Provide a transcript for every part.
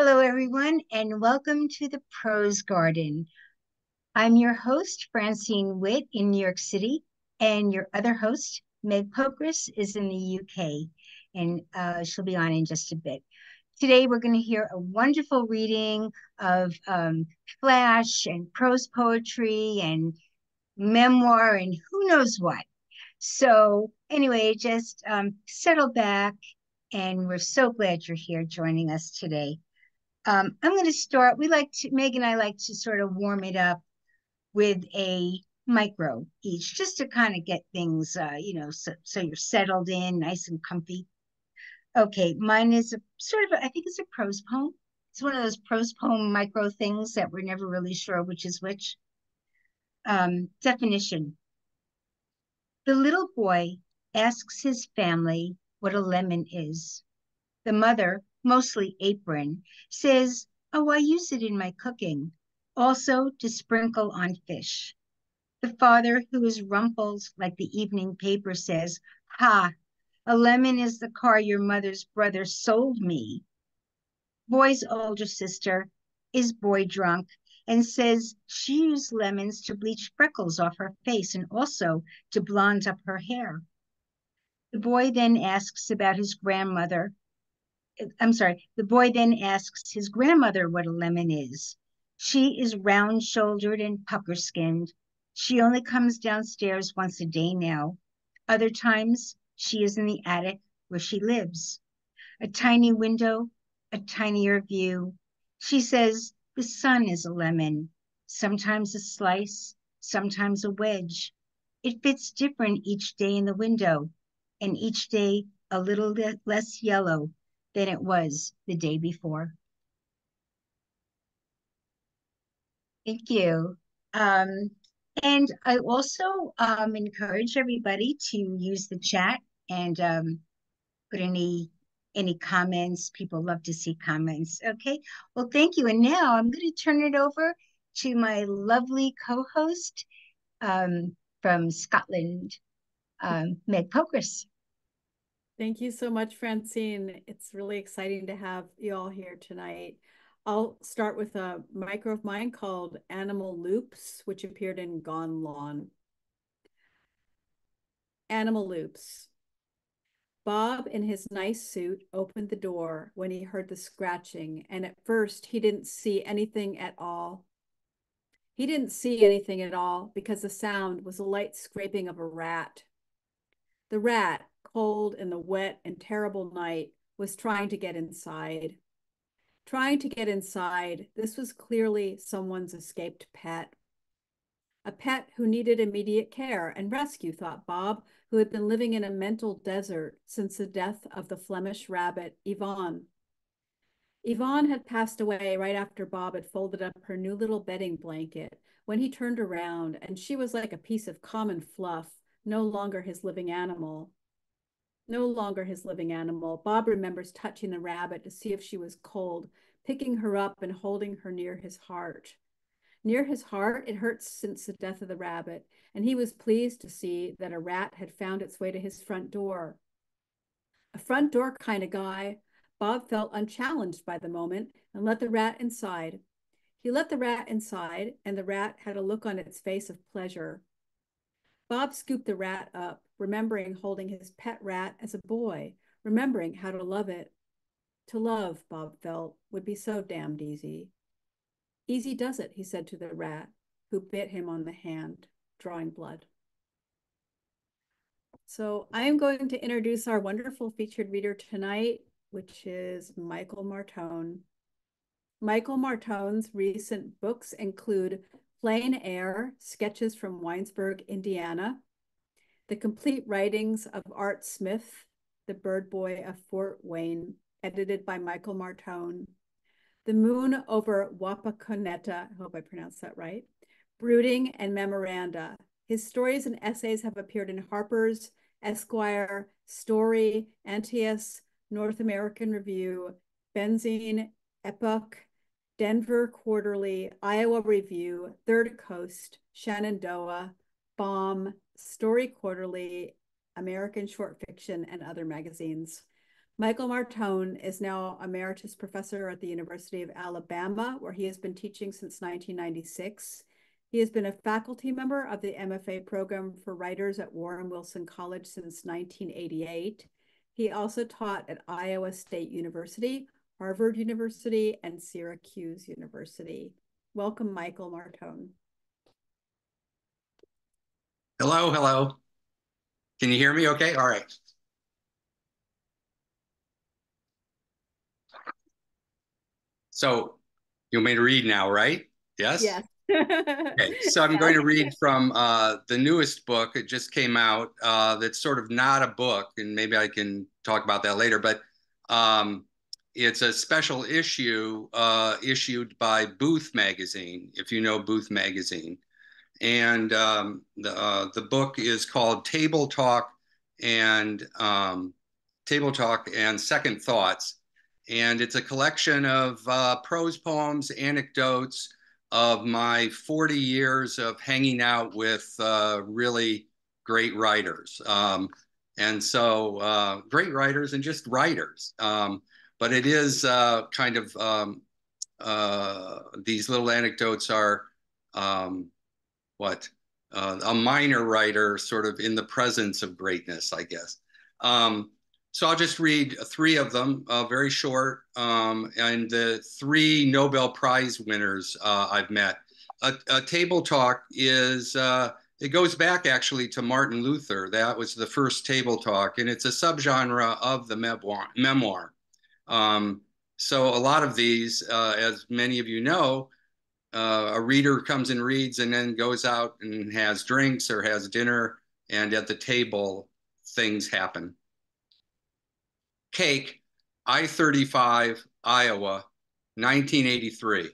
Hello, everyone, and welcome to the Prose Garden. I'm your host, Francine Witte in New York City, and your other host, Meg Pokrass, is in the UK, and uh, she'll be on in just a bit. Today, we're going to hear a wonderful reading of um, flash and prose poetry and memoir and who knows what. So, anyway, just um, settle back, and we're so glad you're here joining us today. Um, I'm going to start. We like to, Meg and I like to sort of warm it up with a micro each, just to kind of get things, uh, you know, so, so you're settled in, nice and comfy. Okay, mine is a sort of, a, I think it's a prose poem. It's one of those prose poem micro things that we're never really sure which is which. Um, definition. The little boy asks his family what a lemon is. The mother mostly apron, says, Oh, I use it in my cooking, also to sprinkle on fish. The father, who is rumpled like the evening paper, says, Ha, a lemon is the car your mother's brother sold me. Boy's older sister is boy drunk and says she used lemons to bleach freckles off her face and also to blonde up her hair. The boy then asks about his grandmother I'm sorry, the boy then asks his grandmother what a lemon is. She is round shouldered and pucker skinned. She only comes downstairs once a day now. Other times, she is in the attic where she lives. A tiny window, a tinier view. She says the sun is a lemon, sometimes a slice, sometimes a wedge. It fits different each day in the window, and each day a little less yellow than it was the day before. Thank you. Um, and I also um, encourage everybody to use the chat and um, put any any comments. People love to see comments. Okay. Well, thank you. And now I'm going to turn it over to my lovely co-host um, from Scotland, um, Meg Pokrass. Thank you so much, Francine. It's really exciting to have you all here tonight. I'll start with a micro of mine called Animal Loops, which appeared in Gone Lawn. Animal Loops. Bob, in his nice suit, opened the door when he heard the scratching, and at first he didn't see anything at all. He didn't see anything at all because the sound was a light scraping of a rat. The rat, cold in the wet and terrible night, was trying to get inside. Trying to get inside, this was clearly someone's escaped pet. A pet who needed immediate care and rescue, thought Bob, who had been living in a mental desert since the death of the Flemish rabbit, Yvonne. Yvonne had passed away right after Bob had folded up her new little bedding blanket when he turned around, and she was like a piece of common fluff, no longer his living animal no longer his living animal. Bob remembers touching the rabbit to see if she was cold, picking her up and holding her near his heart. Near his heart, it hurts since the death of the rabbit, and he was pleased to see that a rat had found its way to his front door. A front door kind of guy, Bob felt unchallenged by the moment and let the rat inside. He let the rat inside, and the rat had a look on its face of pleasure. Bob scooped the rat up, remembering holding his pet rat as a boy, remembering how to love it. To love, Bob felt, would be so damned easy. Easy does it, he said to the rat, who bit him on the hand, drawing blood. So I am going to introduce our wonderful featured reader tonight, which is Michael Martone. Michael Martone's recent books include Plain Air, Sketches from Winesburg, Indiana, The Complete Writings of Art Smith, The Bird Boy of Fort Wayne, edited by Michael Martone, The Moon over Wapakoneta, I hope I pronounced that right, Brooding and Memoranda. His stories and essays have appeared in Harper's, Esquire, Story, Antaeus, North American Review, Benzine, Epoch, Denver Quarterly, Iowa Review, Third Coast, Shenandoah, Bomb, Story Quarterly, American Short Fiction, and other magazines. Michael Martone is now emeritus professor at the University of Alabama, where he has been teaching since 1996. He has been a faculty member of the MFA program for writers at Warren Wilson College since 1988. He also taught at Iowa State University, Harvard University, and Syracuse University. Welcome, Michael Martone. Hello, hello. Can you hear me okay? All right. So you want me to read now, right? Yes? Yes. okay, so I'm going to read from uh, the newest book. It just came out. Uh, that's sort of not a book, and maybe I can talk about that later. But um, it's a special issue uh, issued by Booth Magazine, if you know Booth Magazine. And um, the uh, the book is called Table Talk and um, Table Talk and Second Thoughts, and it's a collection of uh, prose poems, anecdotes of my 40 years of hanging out with uh, really great writers. Um, and so uh, great writers and just writers. Um, but it is uh, kind of, um, uh, these little anecdotes are um, what? Uh, a minor writer sort of in the presence of greatness, I guess. Um, so I'll just read three of them, uh, very short, um, and the three Nobel Prize winners uh, I've met. A, a, table talk is, uh, it goes back actually to Martin Luther. That was the first table talk, and it's a subgenre of the memoir. memoir. Um, so a lot of these, uh, as many of you know, uh, a reader comes and reads and then goes out and has drinks or has dinner, and at the table, things happen. Cake, I 35, Iowa, 1983.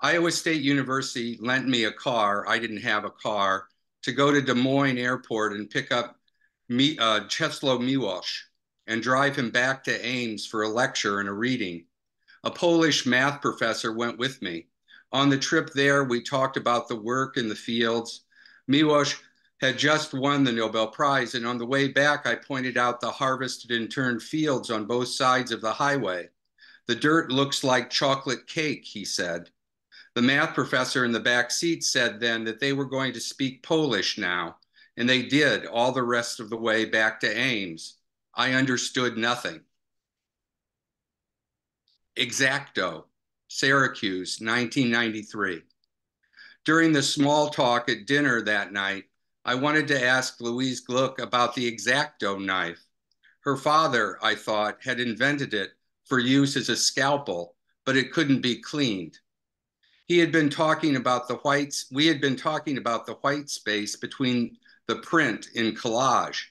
Iowa State University lent me a car. I didn't have a car to go to Des Moines Airport and pick up me, uh, Miłosz and drive him back to Ames for a lecture and a reading. A Polish math professor went with me. On the trip there, we talked about the work in the fields. Miłosz had just won the Nobel Prize. And on the way back, I pointed out the harvested and turned fields on both sides of the highway. The dirt looks like chocolate cake, he said. The math professor in the back seat said then that they were going to speak Polish now, and they did all the rest of the way back to Ames. I understood nothing. Exacto, Syracuse, 1993. During the small talk at dinner that night, I wanted to ask Louise Gluck about the X-Acto knife. Her father, I thought, had invented it for use as a scalpel, but it couldn't be cleaned. He had been talking about the whites, we had been talking about the white space between the print in collage.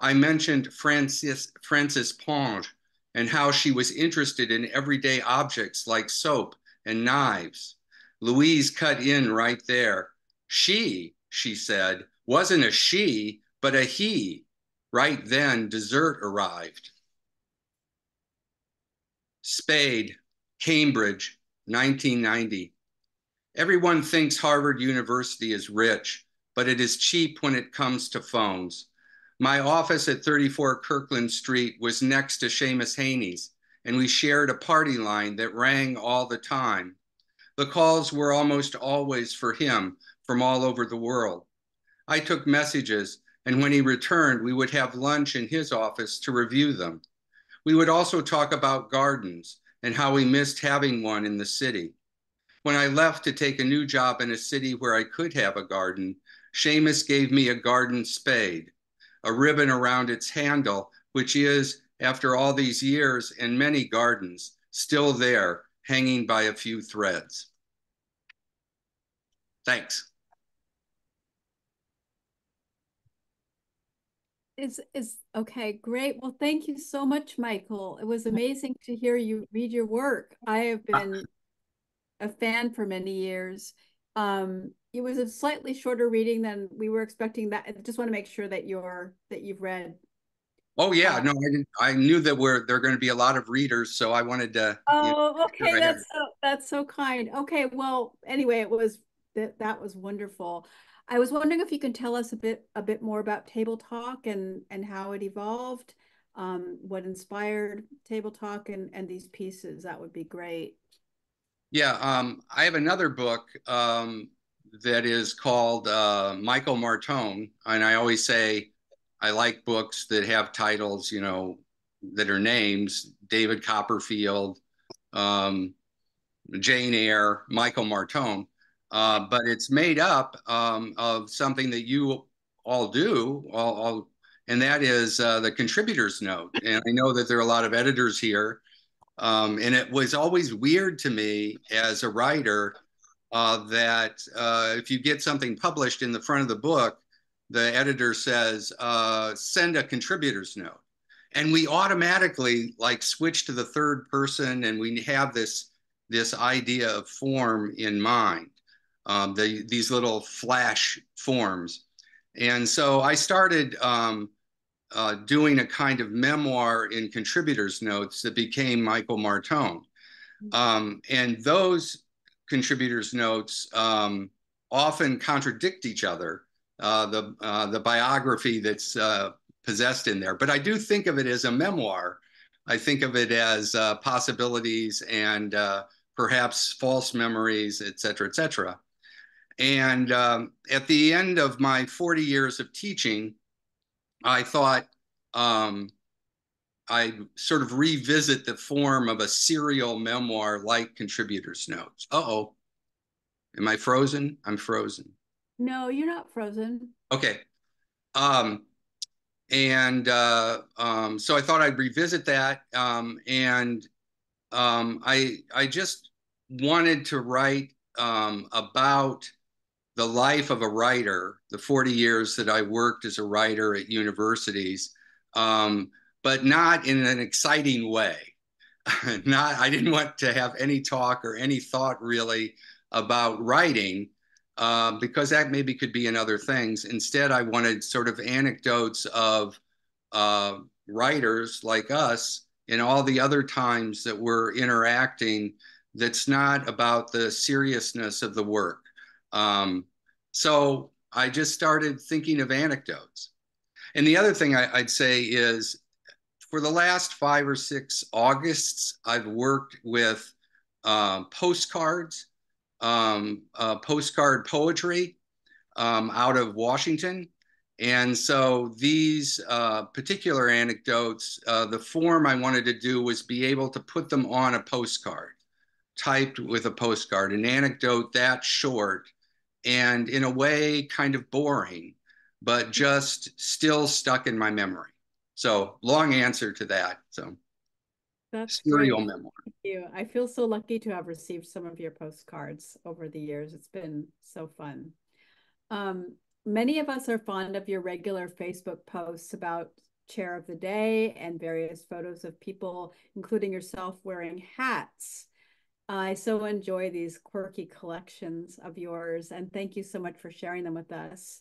I mentioned Francis, Frances Ponge and how she was interested in everyday objects like soap and knives. Louise cut in right there. She, she said, wasn't a she, but a he. Right then, dessert arrived. Spade, Cambridge, 1990. Everyone thinks Harvard University is rich, but it is cheap when it comes to phones. My office at 34 Kirkland Street was next to Seamus Heaney's, and we shared a party line that rang all the time. The calls were almost always for him from all over the world. I took messages, and when he returned, we would have lunch in his office to review them. We would also talk about gardens and how we missed having one in the city. When I left to take a new job in a city where I could have a garden, Seamus gave me a garden spade, a ribbon around its handle, which is, after all these years and many gardens, still there, hanging by a few threads. Thanks. is is okay great well thank you so much michael it was amazing to hear you read your work i have ah. been a fan for many years um it was a slightly shorter reading than we were expecting that i just want to make sure that you're that you've read oh yeah um, no i didn't i knew that we're there are going to be a lot of readers so i wanted to oh you know, okay that's so, that's so kind okay well anyway it was that that was wonderful I was wondering if you can tell us a bit a bit more about Table Talk and and how it evolved. um, what inspired Table Talk and, and these pieces. That would be great. Yeah, um, I have another book um, that is called uh, Michael Martone, and I always say I like books that have titles, you know, that are names: David Copperfield, um, Jane Eyre, Michael Martone. Uh, but it's made up um, of something that you all do, all, all and that is uh, the contributors note. And I know that there are a lot of editors here. Um, and it was always weird to me as a writer uh, that uh, if you get something published in the front of the book, the editor says, uh, send a contributor's note. And we automatically like switch to the third person and we have this, this idea of form in mind, um, the, these little flash forms. And so I started um, uh, doing a kind of memoir in contributors notes that became Michael Martone. Mm-hmm. Um, and those contributors notes um, often contradict each other, uh, the, uh, the biography that's uh, possessed in there. But I do think of it as a memoir. I think of it as uh, possibilities and uh, perhaps false memories, et cetera, et cetera. And um, at the end of my 40 years of teaching, I thought um, I sort of revisit the form of a serial memoir like contributors notes. Uh oh. Am I frozen? I'm frozen. No, you're not frozen. Okay. Um, and uh, um, so I thought I'd revisit that. Um, and um, I I just wanted to write um, about the life of a writer, the 40 years that I worked as a writer at universities, um, but not in an exciting way. not, I didn't want to have any talk or any thought really about writing uh, because that maybe could be in other things. Instead, I wanted sort of anecdotes of uh, writers like us in all the other times that we're interacting that's not about the seriousness of the work. Um, so I just started thinking of anecdotes. And the other thing I, would say is for the last five or six Augusts, I've worked with um, postcards, um, uh, postcard poetry um, out of Washington. And so these uh, particular anecdotes, uh, the form I wanted to do was be able to put them on a postcard, typed with a postcard, an anecdote that short and in a way kind of boring, but just still stuck in my memory. So long answer to that. So that's serial great. memoir. Thank you. I feel so lucky to have received some of your postcards over the years. It's been so fun. Um, many of us are fond of your regular Facebook posts about chair of the day and various photos of people, including yourself, wearing hats. I so enjoy these quirky collections of yours, and thank you so much for sharing them with us.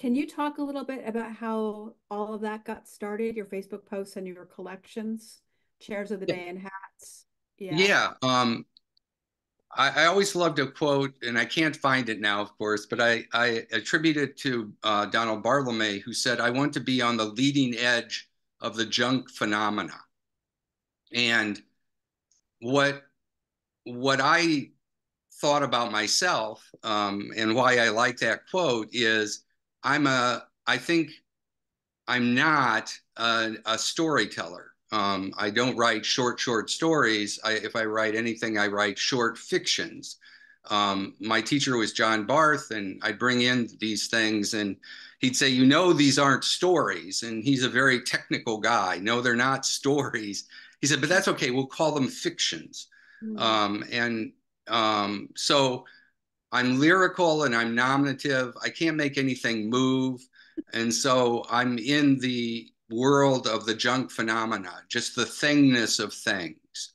Can you talk a little bit about how all of that got started, your Facebook posts and your collections, chairs of the day and hats? Yeah. Yeah. Um, I, I, always loved a quote, and I can't find it now, of course, but I, I attribute it to uh, Donald Barthelme, who said, I want to be on the leading edge of the junk phenomena. And what what I thought about myself um, and why I like that quote is I'm a, I think I'm not a, a storyteller. Um, I don't write short, short stories. I, if I write anything, I write short fictions. Um, my teacher was John Barth, and I'd bring in these things, and he'd say, You know, these aren't stories. And he's a very technical guy. No, they're not stories. He said, But that's okay. We'll call them fictions. Mm-hmm. Um, and um, so I'm lyrical and I'm nominative. I can't make anything move. And so I'm in the world of the junk phenomena, just the thingness of things.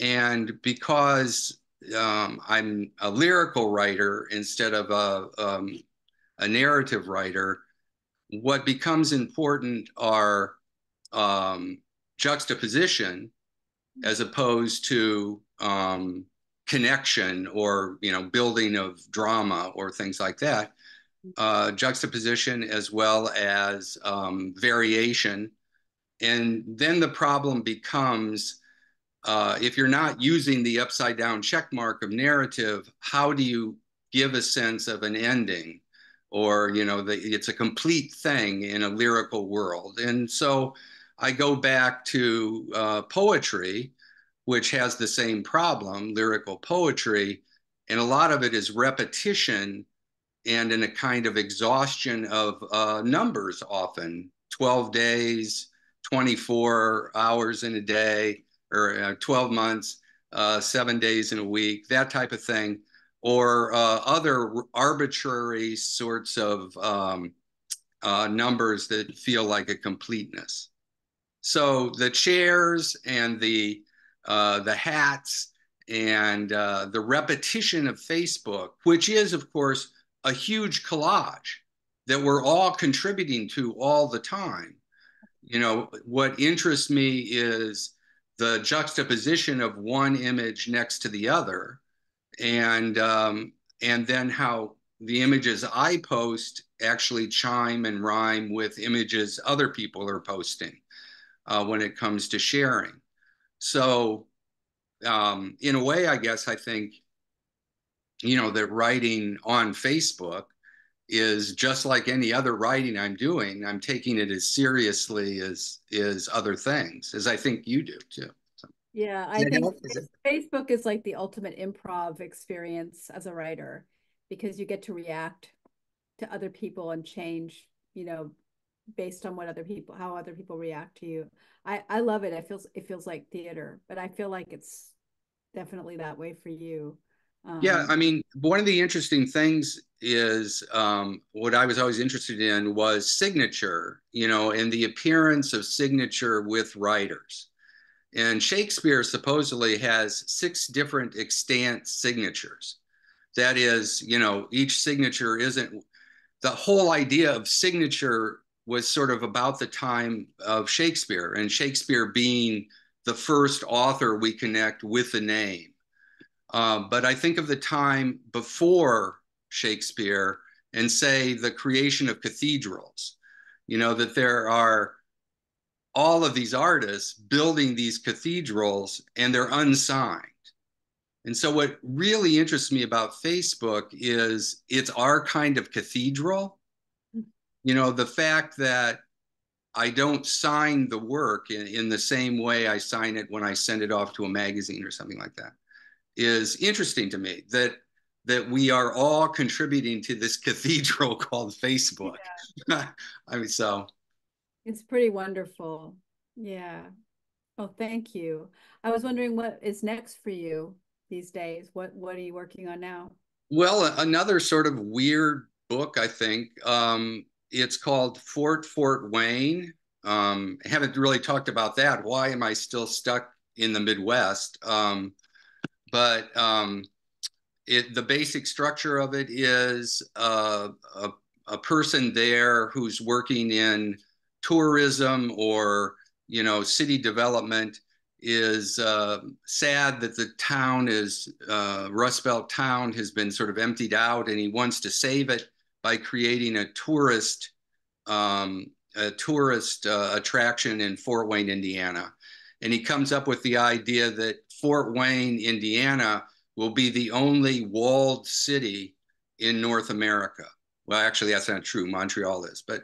And because um, I'm a lyrical writer instead of a, um, a narrative writer, what becomes important are um, juxtaposition as opposed to um, connection or you know building of drama or things like that uh, juxtaposition as well as um, variation And then the problem becomes uh, if you're not using the upside down check mark of narrative, how do you give a sense of an ending? Or, you know, the, it's a complete thing in a lyrical world. And so I go back to uh, poetry, which has the same problem, lyrical poetry. And a lot of it is repetition and in a kind of exhaustion of uh, numbers often 12 days, 24 hours in a day, or uh, 12 months, uh, seven days in a week, that type of thing, or uh, other arbitrary sorts of um, uh, numbers that feel like a completeness. So the chairs and the uh, the hats and uh, the repetition of Facebook, which is of course a huge collage that we're all contributing to all the time. You know, what interests me is the juxtaposition of one image next to the other, and um, and then how the images I post actually chime and rhyme with images other people are posting uh, when it comes to sharing. So, um, in a way, I guess I think, you know, that writing on Facebook is just like any other writing I'm doing. I'm taking it as seriously as as other things, as I think you do too. So, yeah, I think Facebook is like the ultimate improv experience as a writer because you get to react to other people and change, you know, based on what other people how other people react to you i i love it. It feels it feels like theater but i feel like it's definitely that way for you. Um, yeah i mean one of the interesting things is um, what i was always interested in was signature you know and the appearance of signature with writers. And shakespeare supposedly has six different extant signatures. That is you know each signature isn't the whole idea of signature was sort of about the time of Shakespeare, and Shakespeare being the first author we connect with the name. Uh, but I think of the time before Shakespeare and say the creation of cathedrals, you know, that there are all of these artists building these cathedrals and they're unsigned. And so, what really interests me about Facebook is it's our kind of cathedral you know, the fact that I don't sign the work in, in the same way I sign it when I send it off to a magazine or something like that is interesting to me that that we are all contributing to this cathedral called Facebook. Yeah. I mean, so it's pretty wonderful. Yeah. Oh, thank you. I was wondering what is next for you these days. What what are you working on now? Well, another sort of weird book, I think. Um, it's called Fort Fort Wayne. Um, I haven't really talked about that. Why am I still stuck in the Midwest? Um, but um, it, the basic structure of it is uh, a, a person there who's working in tourism or you know city development is uh, sad that the town is uh, Rust Belt town has been sort of emptied out, and he wants to save it by creating a tourist um, a tourist uh, attraction in Fort Wayne, Indiana. And he comes up with the idea that Fort Wayne, Indiana will be the only walled city in North America. Well, actually, that's not true. Montreal is, but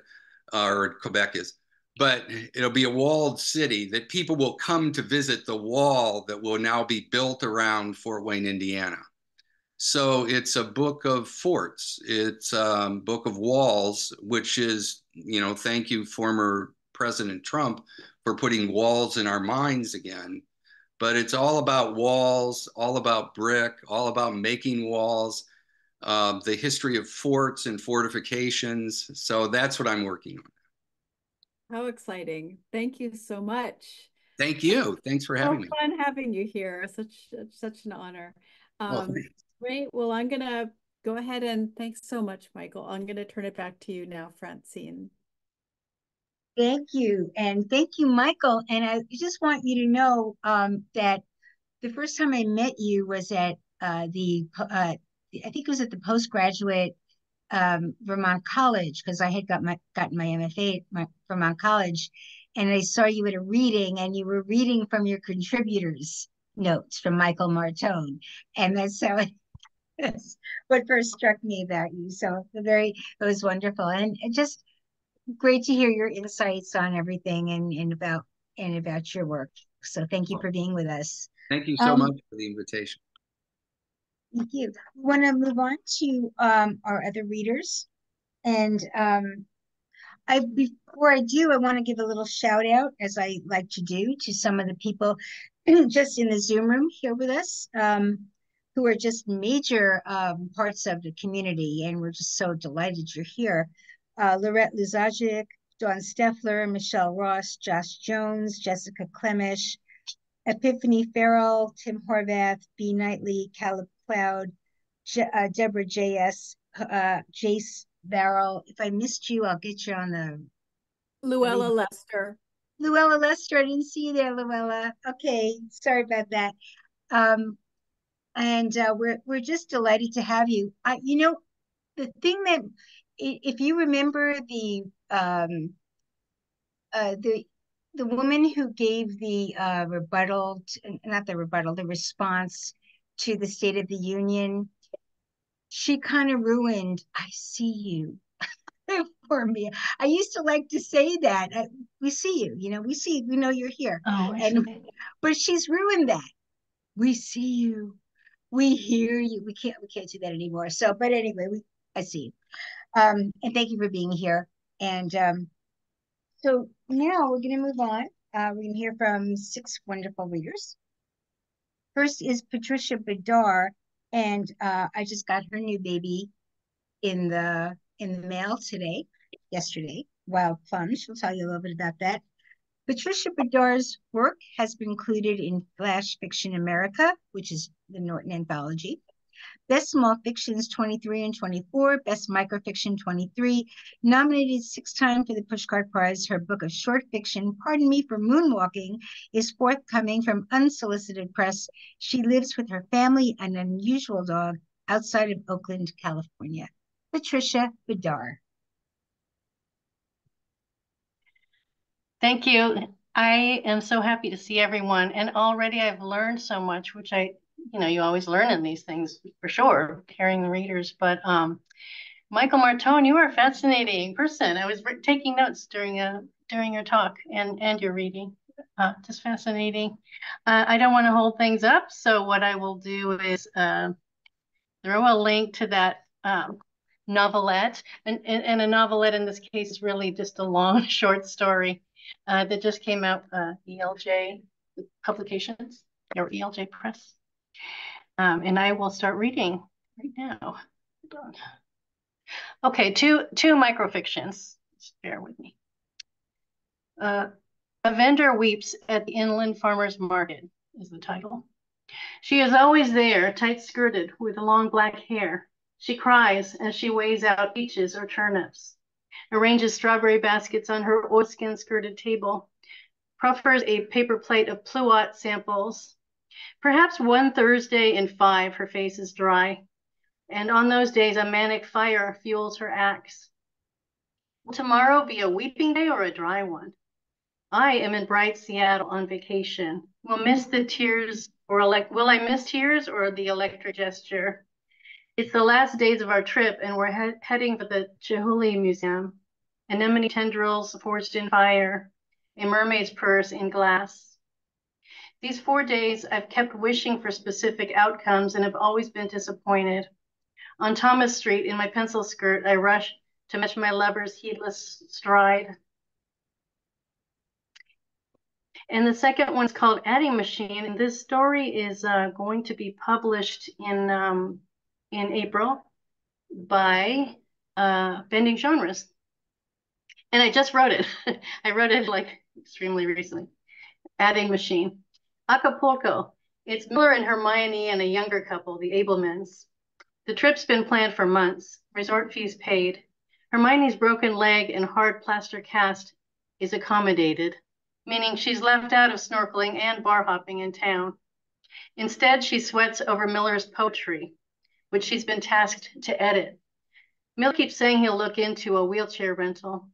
uh, or Quebec is. But it'll be a walled city that people will come to visit the wall that will now be built around Fort Wayne, Indiana. So it's a book of forts. It's a um, book of walls, which is, you know, thank you, former President Trump, for putting walls in our minds again. But it's all about walls, all about brick, all about making walls, uh, the history of forts and fortifications. So that's what I'm working on. How exciting. Thank you so much. Thank you. Thanks for having so me. fun having you here. Such such an honor. Um, well, Great. Well, I'm going to go ahead and thanks so much, Michael. I'm going to turn it back to you now, Francine. Thank you. And thank you, Michael. And I just want you to know um, that the first time I met you was at uh, the, uh, I think it was at the postgraduate um, Vermont College because I had got my gotten my MFA at my, Vermont College, and I saw you at a reading, and you were reading from your contributors' notes from Michael Martone, and that's how it, that's what first struck me about you. So very, it was wonderful, and just great to hear your insights on everything and, and about and about your work. So thank you for being with us. Thank you so um, much for the invitation. Thank you. We want to move on to um, our other readers. And um, I before I do, I want to give a little shout out, as I like to do, to some of the people just in the Zoom room here with us, um, who are just major um, parts of the community. And we're just so delighted you're here. Uh, Lorette Luzajic, Dawn Steffler, Michelle Ross, Josh Jones, Jessica Klimesh, Epiphany Ferrell, Tim Horvath, B. Knightley, Caleb Cloud, Je uh, Deborah J.S., uh, Jace Barrel. If I missed you, I'll get you on the. Louella Lester. Louella Lester. I didn't see you there, Louella. Okay, sorry about that. Um, and uh, we're we're just delighted to have you. I, you know, the thing that, if you remember the um, uh, the the woman who gave the uh, rebuttal, to, not the rebuttal, the response to the State of the Union, she kind of ruined, I see you for me. I used to like to say that. Uh, we see you, you know, we see, we know you're here. Oh, and, but she's ruined that. We see you. We hear you. We can't, we can't do that anymore. So, but anyway, we, I see. Um, and thank you for being here. And um, so now we're going to move on. Uh, going to hear from six wonderful readers. First is Patricia Bidar, and uh, I just got her new baby in the in the mail today, yesterday. Wild Plum. She'll tell you a little bit about that. Patricia Bidar's work has been included in Flash Fiction America, which is the Norton anthology. Best Small Fictions 23 and 24, Best Microfiction 23, nominated six times for the Pushcart Prize. Her book of short fiction, Pardon Me for Moonwalking, is forthcoming from unsolicited press. She lives with her family and an unusual dog outside of Oakland, California. Patricia Bedar. Thank you. I am so happy to see everyone. And already I've learned so much, which I you know, you always learn in these things for sure, carrying the readers. But um, Michael Martone, you are a fascinating person. I was taking notes during a during your talk and and your reading. Uh, just fascinating. Uh, I don't want to hold things up, so what I will do is uh, throw a link to that um, novelette, and, and, and a novelette in this case is really just a long short story uh, that just came out uh, ELJ Publications or ELJ Press. Um, and I will start reading right now. Okay, two, two microfictions. Bear with me. Uh, a vendor weeps at the inland farmer's market is the title. She is always there, tight-skirted, with long black hair. She cries as she weighs out peaches or turnips, arranges strawberry baskets on her oilskin skirted table, proffers a paper plate of pluot samples, Perhaps one Thursday in five, her face is dry. And on those days, a manic fire fuels her acts. Will tomorrow be a weeping day or a dry one? I am in bright Seattle on vacation. Will miss the tears or elect will I miss tears or the electric gesture? It's the last days of our trip and we're he heading for the Chihuly Museum. Anemone tendrils forged in fire, a mermaid's purse in glass. These four days, I've kept wishing for specific outcomes and have always been disappointed. On Thomas Street, in my pencil skirt, I rush to match my lover's heedless stride. And the second one's called Adding Machine. And this story is uh, going to be published in, um, in April by uh, Bending Genres. And I just wrote it. I wrote it like extremely recently. Adding Machine. Acapulco. It's Miller and Hermione and a younger couple, the Abelmans. The trip's been planned for months, resort fees paid. Hermione's broken leg and hard plaster cast is accommodated, meaning she's left out of snorkeling and bar hopping in town. Instead, she sweats over Miller's poetry, which she's been tasked to edit. Mill keeps saying he'll look into a wheelchair rental.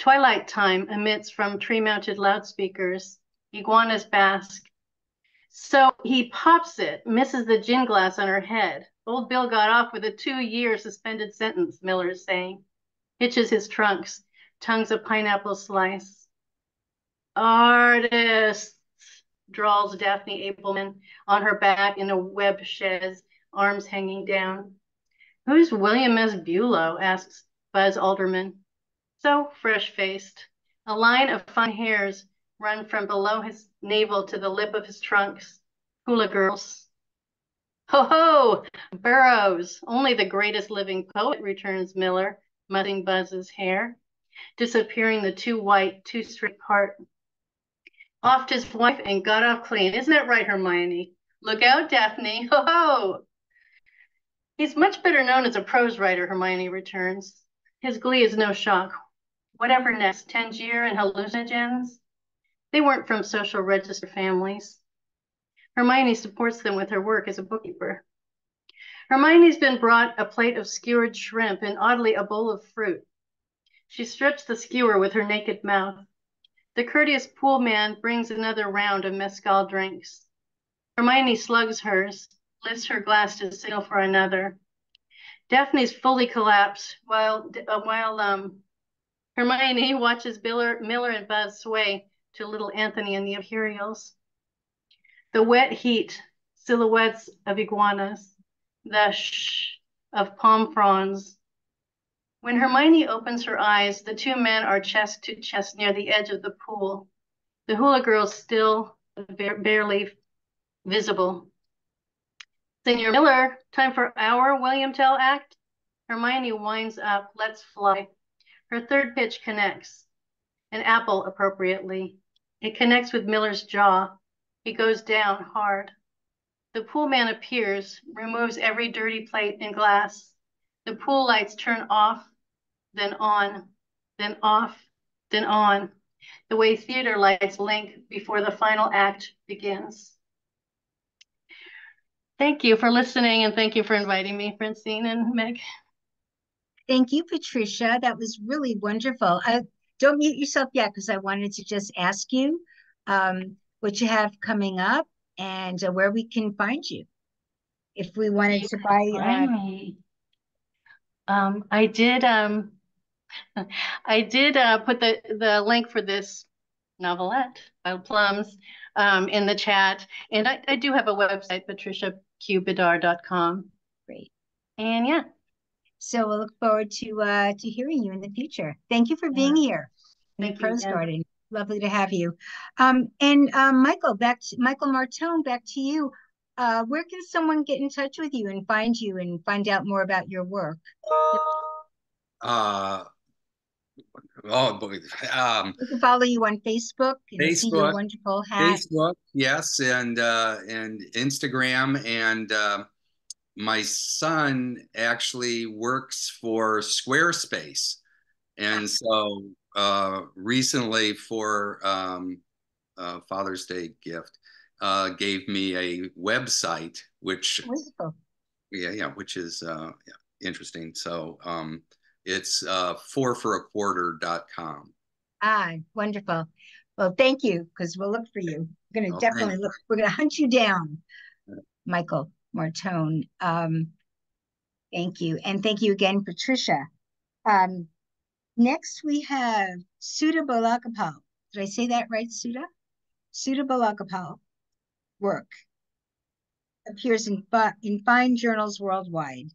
Twilight time emits from tree-mounted loudspeakers. Iguanas bask. So he pops it, misses the gin glass on her head. Old Bill got off with a two-year suspended sentence, Miller is saying. Hitches his trunks, tongues a pineapple slice. Artists, drawls Daphne Abelman on her back in a web chaise, arms hanging down. Who's William S. Burroughs? asks Buzz Alderman. So fresh-faced. A line of fun hairs run from below his navel to the lip of his trunks. Hula girls. Ho ho! Burroughs, only the greatest living poet, returns Miller, mudding Buzz's hair, disappearing the too white, too straight part. Offed his wife and got off clean. Isn't that right, Hermione? Look out, Daphne. Ho ho! He's much better known as a prose writer, Hermione returns. His glee is no shock. Whatever next, Tangier and hallucinogens? They weren't from social register families. Hermione supports them with her work as a bookkeeper. Hermione's been brought a plate of skewered shrimp and oddly a bowl of fruit. She strips the skewer with her naked mouth. The courteous pool man brings another round of mescal drinks. Hermione slugs hers, lifts her glass to signal for another. Daphne's fully collapsed while uh, while um, Hermione watches Miller, Miller and Buzz sway to little Anthony and the Imperials. The wet heat, silhouettes of iguanas, the shh of palm fronds. When Hermione opens her eyes, the two men are chest to chest near the edge of the pool. The hula girls still barely visible. Senor Miller, time for our William Tell act. Hermione winds up, let's fly. Her third pitch connects. An apple appropriately. It connects with Miller's jaw. He goes down hard. The pool man appears, removes every dirty plate and glass. The pool lights turn off, then on, then off, then on, the way theater lights link before the final act begins. Thank you for listening and thank you for inviting me, Francine and Meg. Thank you, Patricia. That was really wonderful. I, don't mute yourself yet because I wanted to just ask you um, what you have coming up and uh, where we can find you. If we wanted to buy, uh... um, I did. Um, I did uh, put the the link for this novelette, Wild Plums, um, in the chat, and I, I do have a website, patriciaqbidar.com. Great. And yeah. So we'll look forward to uh, to hearing you in the future. Thank you for being here in Thank the Prose Garden. Lovely to have you. Um, and um, Michael, back to Michael Martone, back to you. Uh, where can someone get in touch with you and find you and find out more about your work? Uh, oh boy, um, we can follow you on Facebook and Facebook, see your wonderful hat. Facebook, yes, and uh, and Instagram and. Uh, my son actually works for Squarespace. And so uh, recently for um, uh, Father's Day gift, uh, gave me a website, which Wonderful. yeah, yeah, which is uh, yeah, interesting. So um, it's uh, four for a quarter.com. Ah, wonderful. Well, thank you, because we'll look for you. We're going to definitely look, we're going to hunt you down, Michael. Martone. Um, thank you. And thank you again, Patricia. Um, next, we have Sudha Balagopal. Did I say that right, Sudha? Sudha Balagopal work appears in, in fine journals worldwide.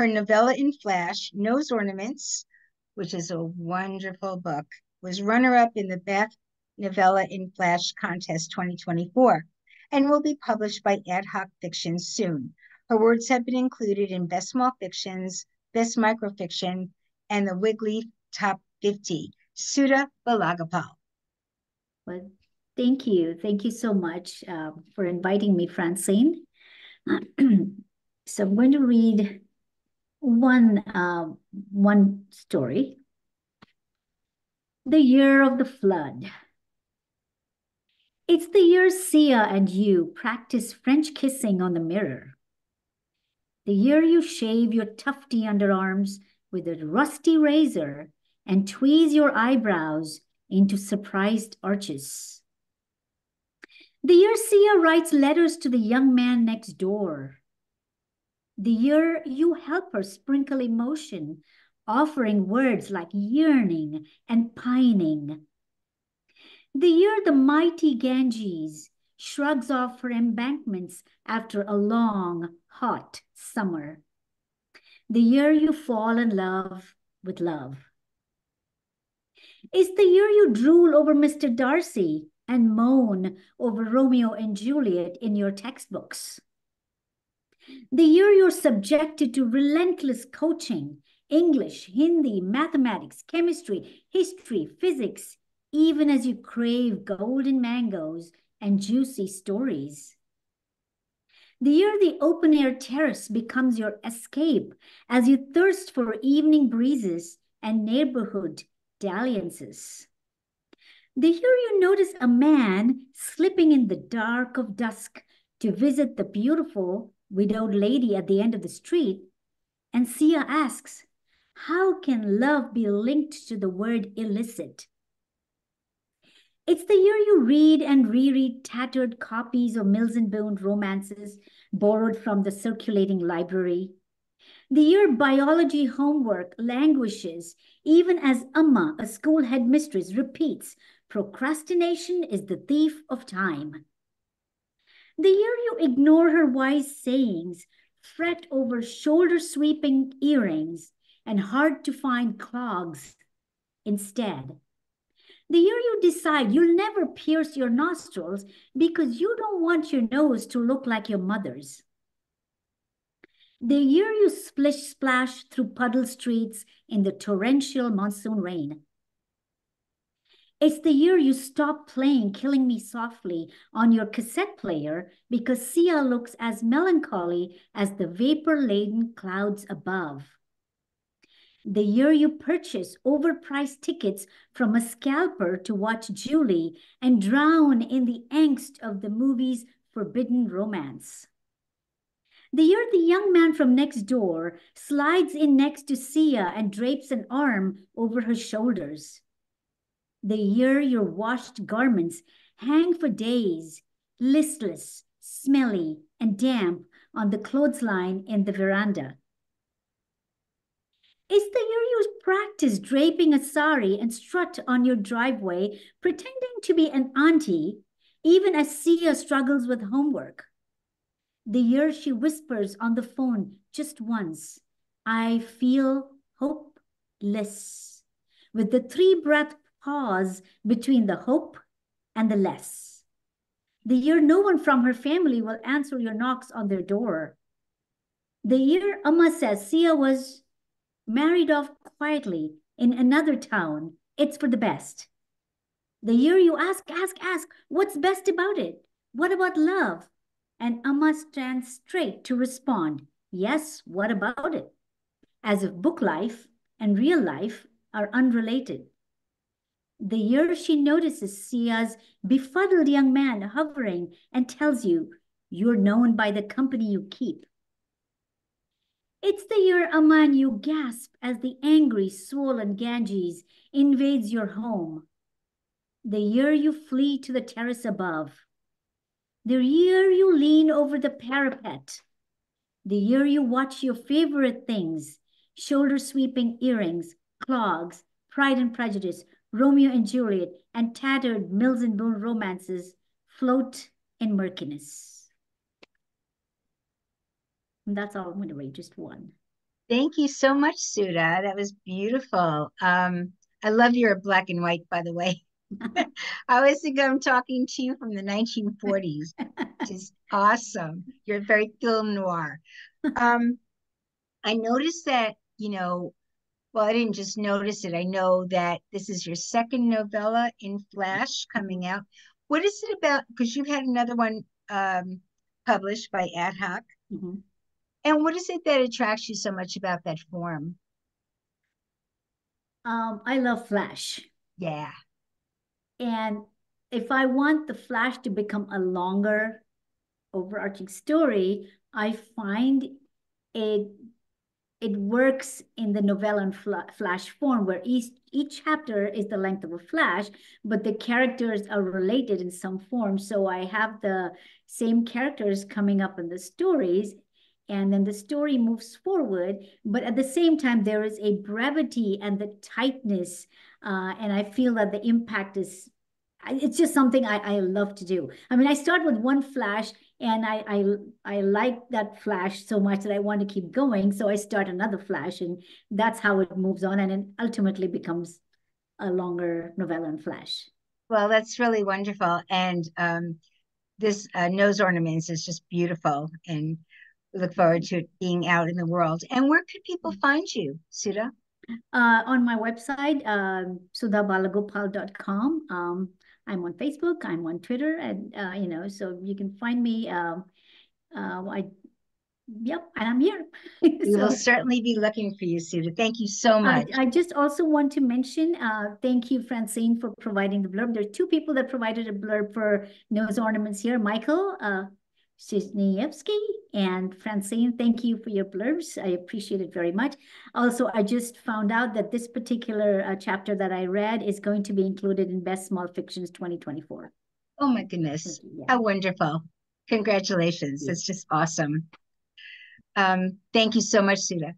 Her novella in Flash, Nose Ornaments, which is a wonderful book, was runner-up in the Bath Novella in Flash Contest 2024 and will be published by Ad Hoc Fiction soon. Her words have been included in Best Small Fictions, Best Microfiction, and the Wigleaf Top 50. Sudha Balagopal. Well, thank you. Thank you so much uh, for inviting me, Francine. so I'm going to read one, uh, one story. The Year of the Flood. It's the year Sia and you practice French kissing on the mirror. The year you shave your tufty underarms with a rusty razor and tweeze your eyebrows into surprised arches. The year Sia writes letters to the young man next door. The year you help her sprinkle emotion, offering words like yearning and pining. The year the mighty Ganges shrugs off her embankments after a long, hot summer. The year you fall in love with love. Is the year you drool over Mr. Darcy and moan over Romeo and Juliet in your textbooks. The year you're subjected to relentless coaching, English, Hindi, mathematics, chemistry, history, physics, even as you crave golden mangoes and juicy stories. The year the open air terrace becomes your escape as you thirst for evening breezes and neighborhood dalliances. The year you notice a man slipping in the dark of dusk to visit the beautiful widowed lady at the end of the street, and Sia asks, How can love be linked to the word illicit? It's the year you read and reread tattered copies of Mills and Boon romances borrowed from the circulating library. The year biology homework languishes, even as Amma, a school headmistress, repeats, procrastination is the thief of time. The year you ignore her wise sayings, fret over shoulder sweeping earrings and hard to find clogs instead. The year you decide you'll never pierce your nostrils because you don't want your nose to look like your mother's. The year you splish splash through puddle streets in the torrential monsoon rain. It's the year you stop playing Killing Me Softly on your cassette player because Sia looks as melancholy as the vapor laden clouds above. The year you purchase overpriced tickets from a scalper to watch Julie and drown in the angst of the movie's forbidden romance. The year the young man from next door slides in next to Sia and drapes an arm over her shoulders. The year your washed garments hang for days, listless, smelly, and damp on the clothesline in the veranda. It's the year you practice draping a sari and strut on your driveway, pretending to be an auntie, even as Sia struggles with homework the year she whispers on the phone just once, I feel hopeless, with the three breath pause between the hope and the less. The year no one from her family will answer your knocks on their door. The year Amma says Sia was married off quietly in another town, it's for the best. The year you ask, ask, ask, what's best about it? What about love? and Amma stands straight to respond, yes, what about it? As if book life and real life are unrelated. The year she notices Sia's befuddled young man hovering and tells you, you're known by the company you keep. It's the year Aman you gasp as the angry, swollen Ganges invades your home. The year you flee to the terrace above the year you lean over the parapet, the year you watch your favorite things, shoulder sweeping earrings, clogs, Pride and Prejudice, Romeo and Juliet, and tattered Mills and Boon romances float in murkiness. And that's all I'm going to read, just one. Thank you so much, Sudha. That was beautiful. Um, I love your black and white, by the way. I always think I'm talking to you from the 1940s, which is awesome. You're very film noir. Um, I noticed that, you know, well, I didn't just notice it. I know that this is your second novella in Flash coming out. What is it about? Because you've had another one um, published by Ad Hoc. Mm-hmm. And what is it that attracts you so much about that form? Um, I love Flash. Yeah. And if I want the Flash to become a longer, overarching story, I find a it works in the novella and flash form where each each chapter is the length of a flash but the characters are related in some form so i have the same characters coming up in the stories and then the story moves forward but at the same time there is a brevity and the tightness uh, and i feel that the impact is it's just something I, I love to do. I mean, I start with one flash and I, I I like that flash so much that I want to keep going. So I start another flash and that's how it moves on and it ultimately becomes a longer novella and flash. Well, that's really wonderful. And um, this uh, nose ornaments is just beautiful and look forward to it being out in the world. And where could people find you, Sudha? Uh, on my website, um, sudhabalagopal.com. Um, I'm on Facebook, I'm on Twitter, and uh, you know, so you can find me. Um, uh, I, yep, and I'm here. we so, will certainly be looking for you, Sudha. Thank you so much. I, I just also want to mention, uh, thank you, Francine, for providing the blurb. There are two people that provided a blurb for nose ornaments here. Michael, uh, and Francine, thank you for your blurbs. I appreciate it very much. Also, I just found out that this particular uh, chapter that I read is going to be included in Best Small Fictions 2024. Oh my goodness. Yeah. How wonderful. Congratulations. It's just awesome. Um, thank you so much, Sudha.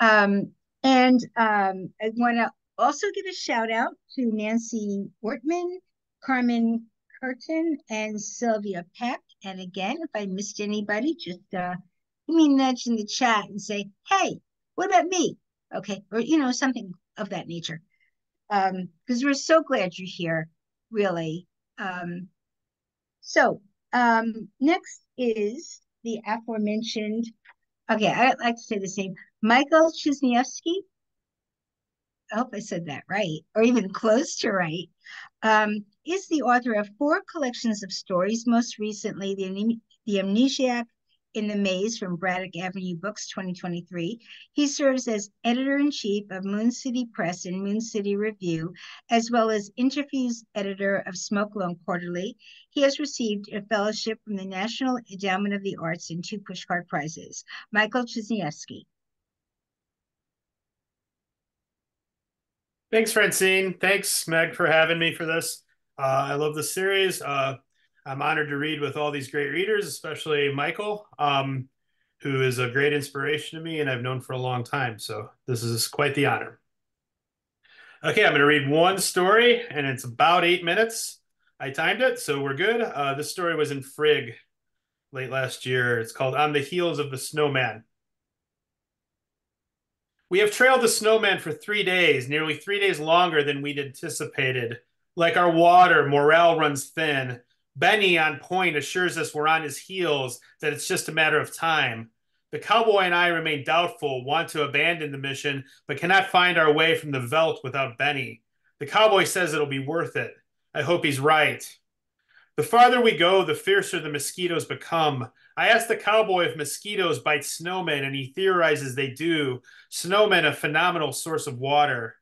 Um, and um, I want to also give a shout out to Nancy Wortman, Carmen Curtin, and Sylvia Peck and again, if I missed anybody, just uh, give me a nudge in the chat and say, hey, what about me? Okay, or, you know, something of that nature. Um, Because we're so glad you're here, really. Um, so um, next is the aforementioned, okay, I'd like to say the same, Michael Czyzniejewski. I hope I said that right, or even close to right um, is the author of four collections of stories, most recently, The, the Amnesiac in the Maze from Braddock Avenue Books 2023. He serves as editor in chief of Moon City Press and Moon City Review, as well as interviews editor of SmokeLong Quarterly. He has received a fellowship from the National Endowment of the Arts and two Pushcart Prizes. Michael Czyzniejewski. Thanks, Francine. Thanks, Meg, for having me for this. Uh, I love the series. Uh, I'm honored to read with all these great readers, especially Michael, um, who is a great inspiration to me and I've known for a long time. So this is quite the honor. Okay, I'm going to read one story and it's about eight minutes. I timed it, so we're good. Uh, this story was in Frigg late last year. It's called On the Heels of the Snowman. We have trailed the snowman for three days, nearly three days longer than we'd anticipated. Like our water, morale runs thin. Benny on point assures us we're on his heels, that it's just a matter of time. The cowboy and I remain doubtful, want to abandon the mission, but cannot find our way from the veldt without Benny. The cowboy says it'll be worth it. I hope he's right. The farther we go, the fiercer the mosquitoes become. I asked the cowboy if mosquitoes bite snowmen, and he theorizes they do. Snowmen, a phenomenal source of water.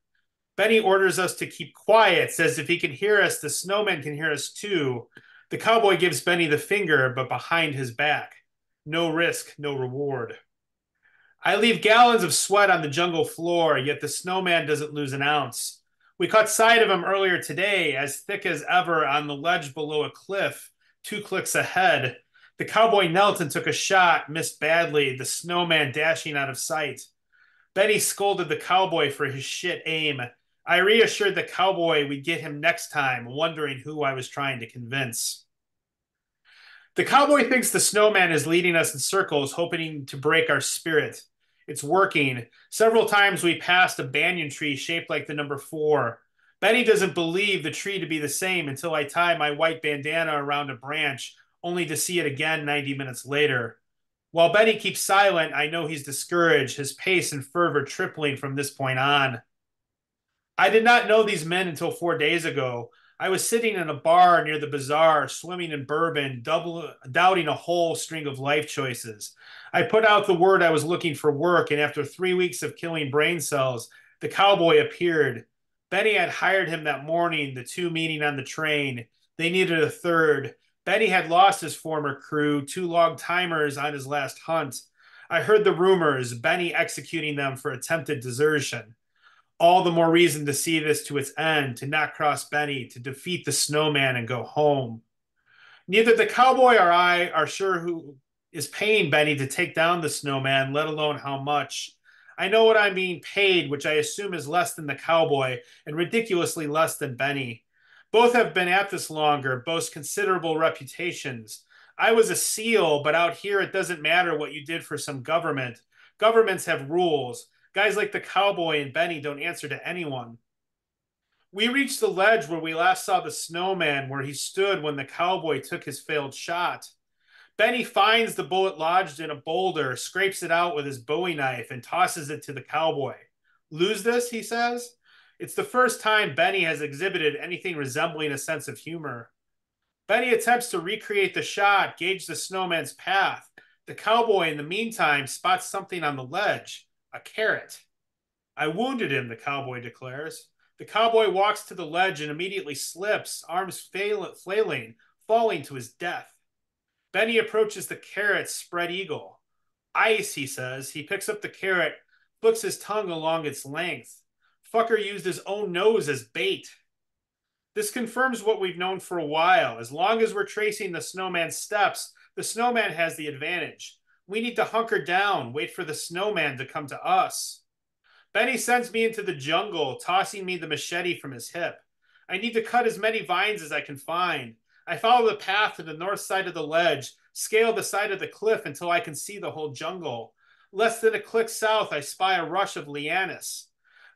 Benny orders us to keep quiet, says if he can hear us, the snowman can hear us too. The cowboy gives Benny the finger, but behind his back. No risk, no reward. I leave gallons of sweat on the jungle floor, yet the snowman doesn't lose an ounce. We caught sight of him earlier today, as thick as ever on the ledge below a cliff, two clicks ahead. The cowboy knelt and took a shot, missed badly, the snowman dashing out of sight. Benny scolded the cowboy for his shit aim. I reassured the cowboy we'd get him next time, wondering who I was trying to convince. The cowboy thinks the snowman is leading us in circles, hoping to break our spirit. It's working. Several times we passed a banyan tree shaped like the number four. Benny doesn't believe the tree to be the same until I tie my white bandana around a branch, only to see it again 90 minutes later. While Benny keeps silent, I know he's discouraged, his pace and fervor tripling from this point on. I did not know these men until four days ago. I was sitting in a bar near the bazaar, swimming in bourbon, double, doubting a whole string of life choices. I put out the word I was looking for work, and after three weeks of killing brain cells, the cowboy appeared. Benny had hired him that morning, the two meeting on the train. They needed a third. Benny had lost his former crew, two log timers on his last hunt. I heard the rumors, Benny executing them for attempted desertion. All the more reason to see this to its end, to not cross Benny, to defeat the snowman and go home. Neither the cowboy or I are sure who is paying Benny to take down the snowman, let alone how much. I know what I'm being paid, which I assume is less than the cowboy and ridiculously less than Benny. Both have been at this longer, boast considerable reputations. I was a SEAL, but out here it doesn't matter what you did for some government. Governments have rules. Guys like the cowboy and Benny don't answer to anyone. We reached the ledge where we last saw the snowman, where he stood when the cowboy took his failed shot. Benny finds the bullet lodged in a boulder, scrapes it out with his bowie knife, and tosses it to the cowboy. Lose this, he says. It's the first time Benny has exhibited anything resembling a sense of humor. Benny attempts to recreate the shot, gauge the snowman's path. The cowboy, in the meantime, spots something on the ledge a carrot. I wounded him, the cowboy declares. The cowboy walks to the ledge and immediately slips, arms flailing, falling to his death. Benny approaches the carrot spread eagle. Ice, he says. He picks up the carrot, flicks his tongue along its length. Fucker used his own nose as bait. This confirms what we've known for a while. As long as we're tracing the snowman's steps, the snowman has the advantage. We need to hunker down, wait for the snowman to come to us. Benny sends me into the jungle, tossing me the machete from his hip. I need to cut as many vines as I can find. I follow the path to the north side of the ledge, scale the side of the cliff until I can see the whole jungle. Less than a click south, I spy a rush of lianas.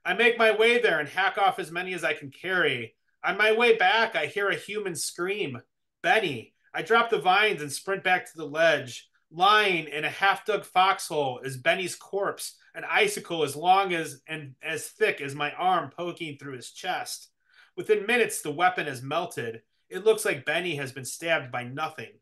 I make my way there and hack off as many as I can carry. On my way back, I hear a human scream Benny. I drop the vines and sprint back to the ledge. Lying in a half dug foxhole is Benny's corpse, an icicle as long as and as thick as my arm poking through his chest. Within minutes, the weapon has melted. It looks like Benny has been stabbed by nothing.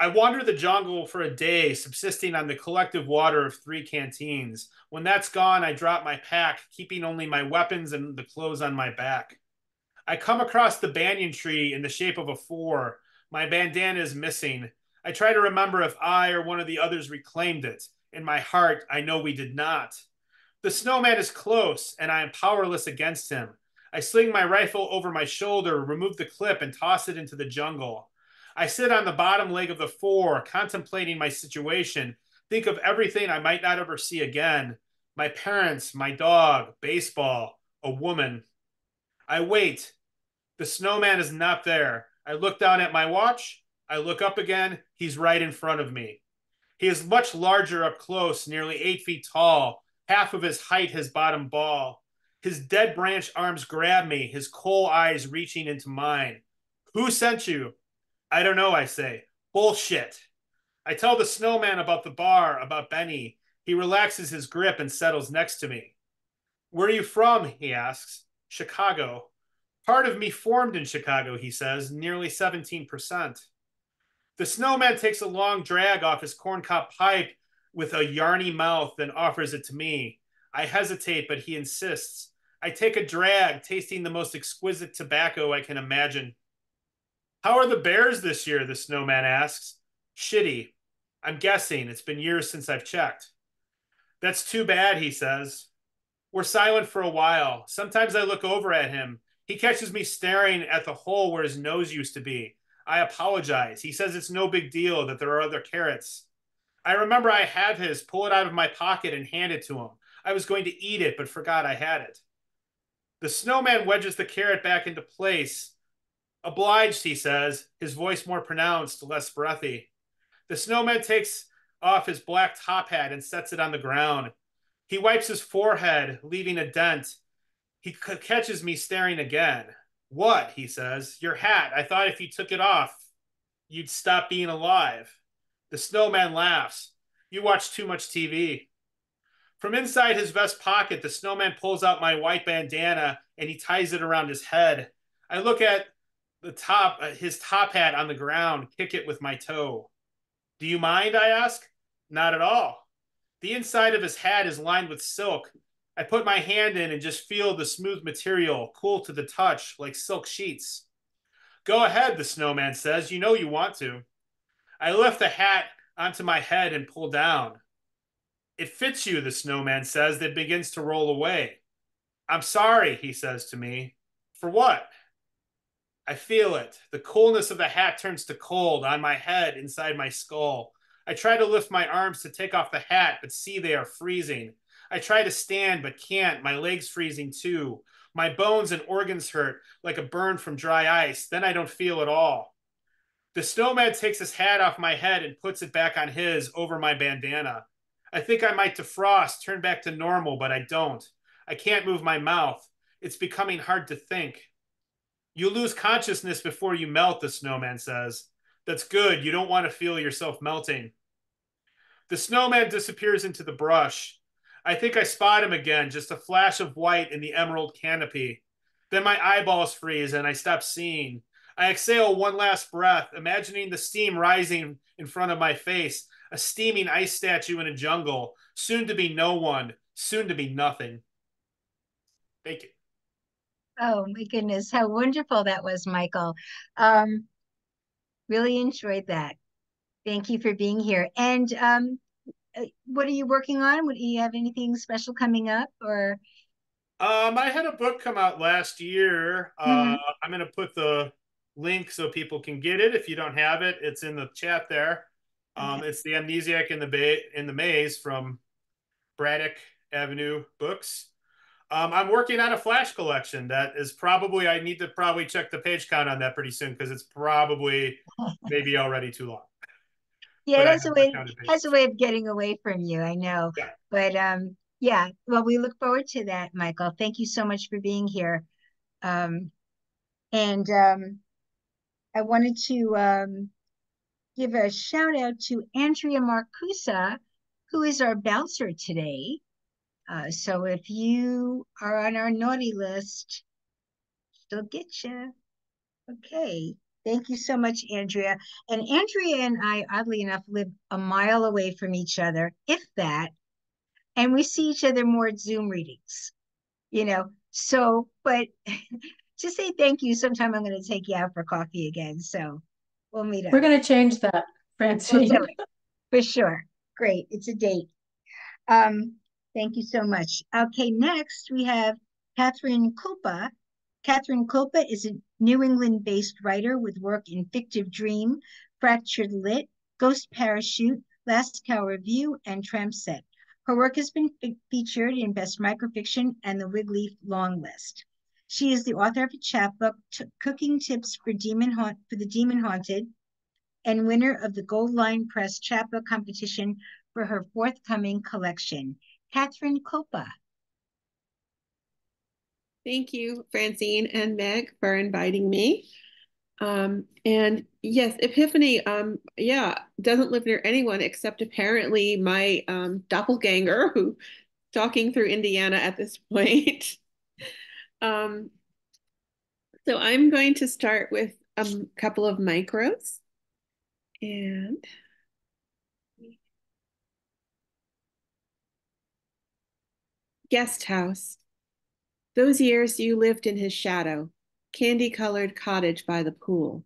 I wander the jungle for a day, subsisting on the collective water of three canteens. When that's gone, I drop my pack, keeping only my weapons and the clothes on my back. I come across the banyan tree in the shape of a four. My bandana is missing. I try to remember if I or one of the others reclaimed it. In my heart, I know we did not. The snowman is close, and I am powerless against him. I sling my rifle over my shoulder, remove the clip, and toss it into the jungle. I sit on the bottom leg of the four, contemplating my situation, think of everything I might not ever see again my parents, my dog, baseball, a woman. I wait. The snowman is not there. I look down at my watch. I look up again. He's right in front of me. He is much larger up close, nearly eight feet tall, half of his height his bottom ball. His dead branch arms grab me, his coal eyes reaching into mine. Who sent you? I don't know, I say. Bullshit. I tell the snowman about the bar, about Benny. He relaxes his grip and settles next to me. Where are you from? He asks. Chicago. Part of me formed in Chicago, he says, nearly 17%. The snowman takes a long drag off his corncob pipe with a yarny mouth, then offers it to me. I hesitate, but he insists. I take a drag, tasting the most exquisite tobacco I can imagine. How are the bears this year? The snowman asks. Shitty. I'm guessing. It's been years since I've checked. That's too bad, he says. We're silent for a while. Sometimes I look over at him. He catches me staring at the hole where his nose used to be. I apologize. He says it's no big deal, that there are other carrots. I remember I have his, pull it out of my pocket and hand it to him. I was going to eat it, but forgot I had it. The snowman wedges the carrot back into place. Obliged, he says, his voice more pronounced, less breathy. The snowman takes off his black top hat and sets it on the ground. He wipes his forehead, leaving a dent. He c- catches me staring again. What? He says. Your hat. I thought if you took it off, you'd stop being alive. The snowman laughs. You watch too much TV. From inside his vest pocket, the snowman pulls out my white bandana and he ties it around his head. I look at the top, uh, his top hat on the ground, kick it with my toe. Do you mind? I ask. Not at all. The inside of his hat is lined with silk. I put my hand in and just feel the smooth material, cool to the touch, like silk sheets. Go ahead, the snowman says. You know you want to. I lift the hat onto my head and pull down. It fits you, the snowman says, that begins to roll away. I'm sorry, he says to me. For what? I feel it. The coolness of the hat turns to cold on my head, inside my skull. I try to lift my arms to take off the hat, but see they are freezing. I try to stand, but can't. My legs freezing too. My bones and organs hurt like a burn from dry ice. Then I don't feel at all. The snowman takes his hat off my head and puts it back on his over my bandana. I think I might defrost, turn back to normal, but I don't. I can't move my mouth. It's becoming hard to think. You lose consciousness before you melt, the snowman says. That's good. You don't want to feel yourself melting. The snowman disappears into the brush. I think I spot him again, just a flash of white in the emerald canopy. Then my eyeballs freeze and I stop seeing. I exhale one last breath, imagining the steam rising in front of my face, a steaming ice statue in a jungle, soon to be no one, soon to be nothing. Thank you. Oh my goodness, how wonderful that was, Michael. Um, really enjoyed that. Thank you for being here. And um, what are you working on? Do you have anything special coming up or? Um, I had a book come out last year. Mm -hmm. Uh, I'm going to put the link so people can get it. If you don't have it, it's in the chat there. Um, okay. It's the Amnesiac in the Bay in the Maze from Braddock Avenue Books. Um, I'm working on a flash collection that is probably I need to probably check the page count on that pretty soon because it's probably maybe already too long. Yeah, that's a way that's a way of getting away from you. I know, yeah. but um, yeah. Well, we look forward to that, Michael. Thank you so much for being here. Um, and um, I wanted to um, give a shout out to Andrea Marcusa, who is our bouncer today. Uh, so if you are on our naughty list, she'll get you. Okay. Thank you so much, Andrea. And Andrea and I, oddly enough, live a mile away from each other, if that. And we see each other more at Zoom readings, you know. So, but to say thank you, sometime I'm going to take you out for coffee again. So we'll meet up. We're going to change that, Francine. We'll for sure. Great. It's a date. Um, thank you so much. Okay, next we have Kathryn Kulpa. Kathryn Kulpa is a New England-based writer with work in Fictive Dream, Fractured Lit, Ghost Parachute, Last Cow Review, and Trampset. Her work has been featured in Best Microfiction and the Wigleaf Long List. She is the author of a chapbook, Cooking Tips for Demon Haunt for the Demon Haunted, and winner of the Gold Line Press chapbook competition for her forthcoming collection. Kathryn Kulpa. Thank you, Francine and Meg, for inviting me. Um, and yes, Epiphany, um, yeah, doesn't live near anyone except apparently my um, doppelganger who stalking through Indiana at this point. Um, so I'm going to start with a couple of micros. And guest house. Those years you lived in his shadow, candy colored cottage by the pool.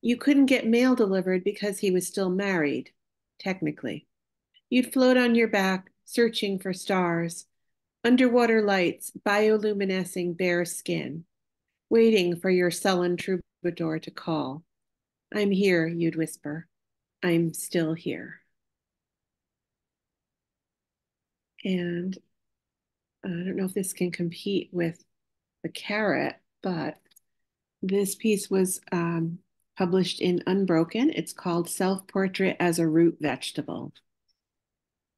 You couldn't get mail delivered because he was still married, technically. You'd float on your back, searching for stars, underwater lights bioluminescing bare skin, waiting for your sullen troubadour to call. I'm here, you'd whisper. I'm still here. And I don't know if this can compete with the carrot, but this piece was um, published in Unbroken. It's called Self Portrait as a Root Vegetable.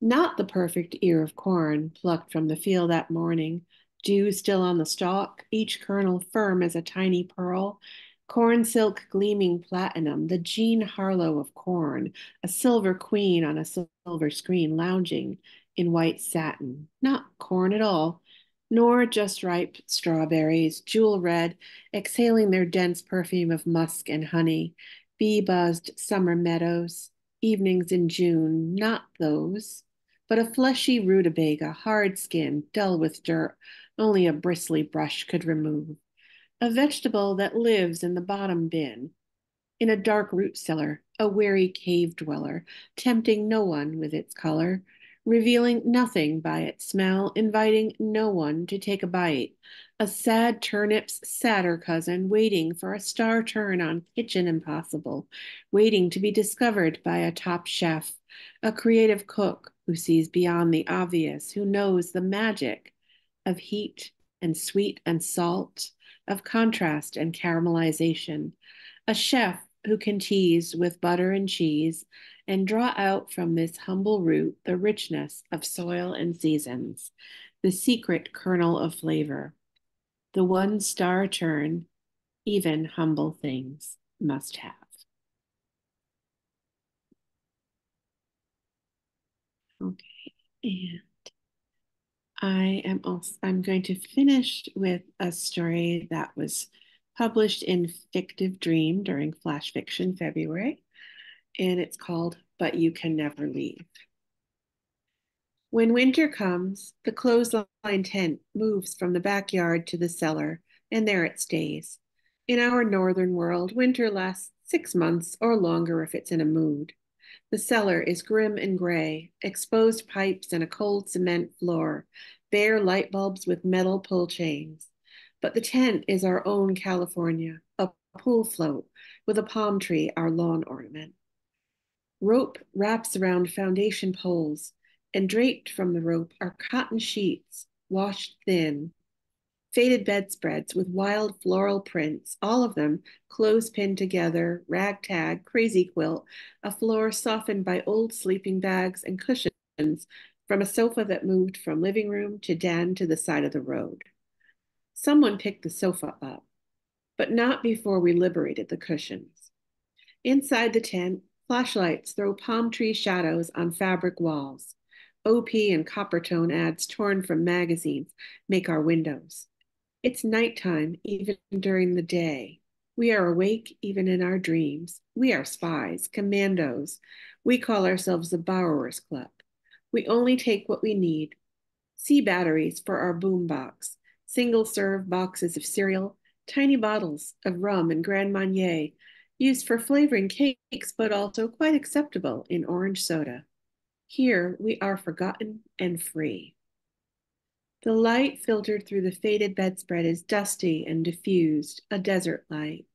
Not the perfect ear of corn plucked from the field that morning, dew still on the stalk, each kernel firm as a tiny pearl, corn silk gleaming platinum, the Jean Harlow of corn, a silver queen on a silver screen lounging in white satin. Not corn at all, nor just ripe strawberries, jewel red, exhaling their dense perfume of musk and honey, bee buzzed summer meadows, evenings in June, not those but a fleshy rutabaga, hard skin, dull with dirt, only a bristly brush could remove. A vegetable that lives in the bottom bin. in a dark root cellar, a wary cave dweller, tempting no one with its color, revealing nothing by its smell, inviting no one to take a bite. A sad turnip's sadder cousin, waiting for a star turn on Kitchen Impossible, waiting to be discovered by a top chef, a creative cook who sees beyond the obvious, who knows the magic of heat and sweet and salt, of contrast and caramelization, a chef who can tease with butter and cheese and draw out from this humble root the richness of soil and seasons, the secret kernel of flavor, the one star turn even humble things must have. Okay, and I am also I'm going to finish with a story that was published in Fictive Dream during Flash Fiction February, and it's called But You Can Never Leave. When winter comes, the clothesline tent moves from the backyard to the cellar, and there it stays. In our northern world, winter lasts six months or longer if it's in a mood. The cellar is grim and gray, exposed pipes and a cold cement floor, bare light bulbs with metal pull chains. But the tent is our own California, a pool float with a palm tree, our lawn ornament. Rope wraps around foundation poles, and draped from the rope are cotton sheets, washed thin, faded bedspreads with wild floral prints, all of them clothes pinned together, ragtag, crazy quilt, a floor softened by old sleeping bags and cushions from a sofa that moved from living room to den to the side of the road. Someone picked the sofa up, but not before we liberated the cushions. Inside the tent, flashlights throw palm tree shadows on fabric walls. OP and Coppertone ads torn from magazines make our windows. It's nighttime, even during the day. We are awake even in our dreams. We are spies, commandos. We call ourselves the Borrowers Club. We only take what we need. C batteries for our boombox, single serve boxes of cereal, tiny bottles of rum and Grand Marnier, used for flavoring cakes, but also quite acceptable in orange soda. Here we are forgotten and free. The light filtered through the faded bedspread is dusty and diffused, a desert light.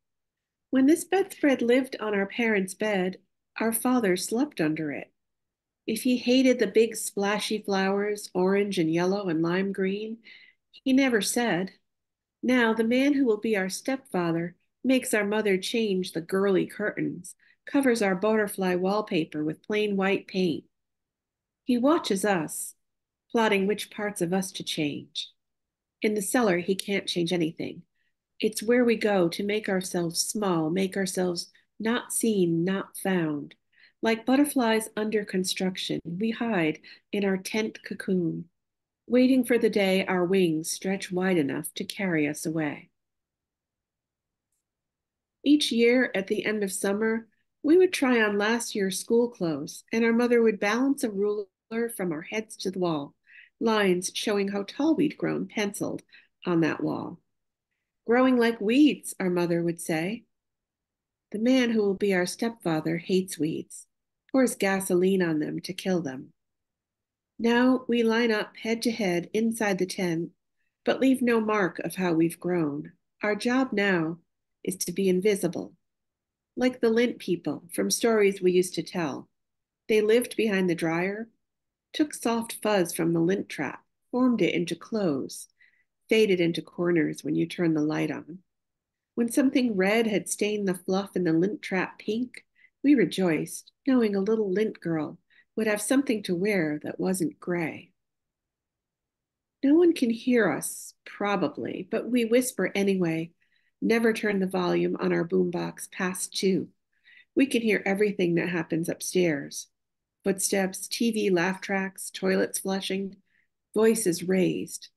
When this bedspread lived on our parents' bed, our father slept under it. If he hated the big splashy flowers, orange and yellow and lime green, he never said. Now, the man who will be our stepfather makes our mother change the girly curtains, covers our butterfly wallpaper with plain white paint. He watches us, plotting which parts of us to change. In the cellar, he can't change anything. It's where we go to make ourselves small, make ourselves not seen, not found. Like butterflies under construction, we hide in our tent cocoon, waiting for the day our wings stretch wide enough to carry us away. Each year at the end of summer, we would try on last year's school clothes, and our mother would balance a ruler from our heads to the wall, lines showing how tall we'd grown penciled on that wall. Growing like weeds, our mother would say. The man who will be our stepfather hates weeds, pours gasoline on them to kill them. Now we line up head to head inside the tent, but leave no mark of how we've grown. Our job now is to be invisible, like the lint people from stories we used to tell. They lived behind the dryer, took soft fuzz from the lint trap, formed it into clothes, faded into corners when you turn the light on. When something red had stained the fluff in the lint trap pink, we rejoiced, knowing a little lint girl would have something to wear that wasn't gray. No one can hear us, probably, but we whisper anyway. Never turn the volume on our boombox past two. We can hear everything that happens upstairs footsteps, TV laugh tracks, toilets flushing, voices raised.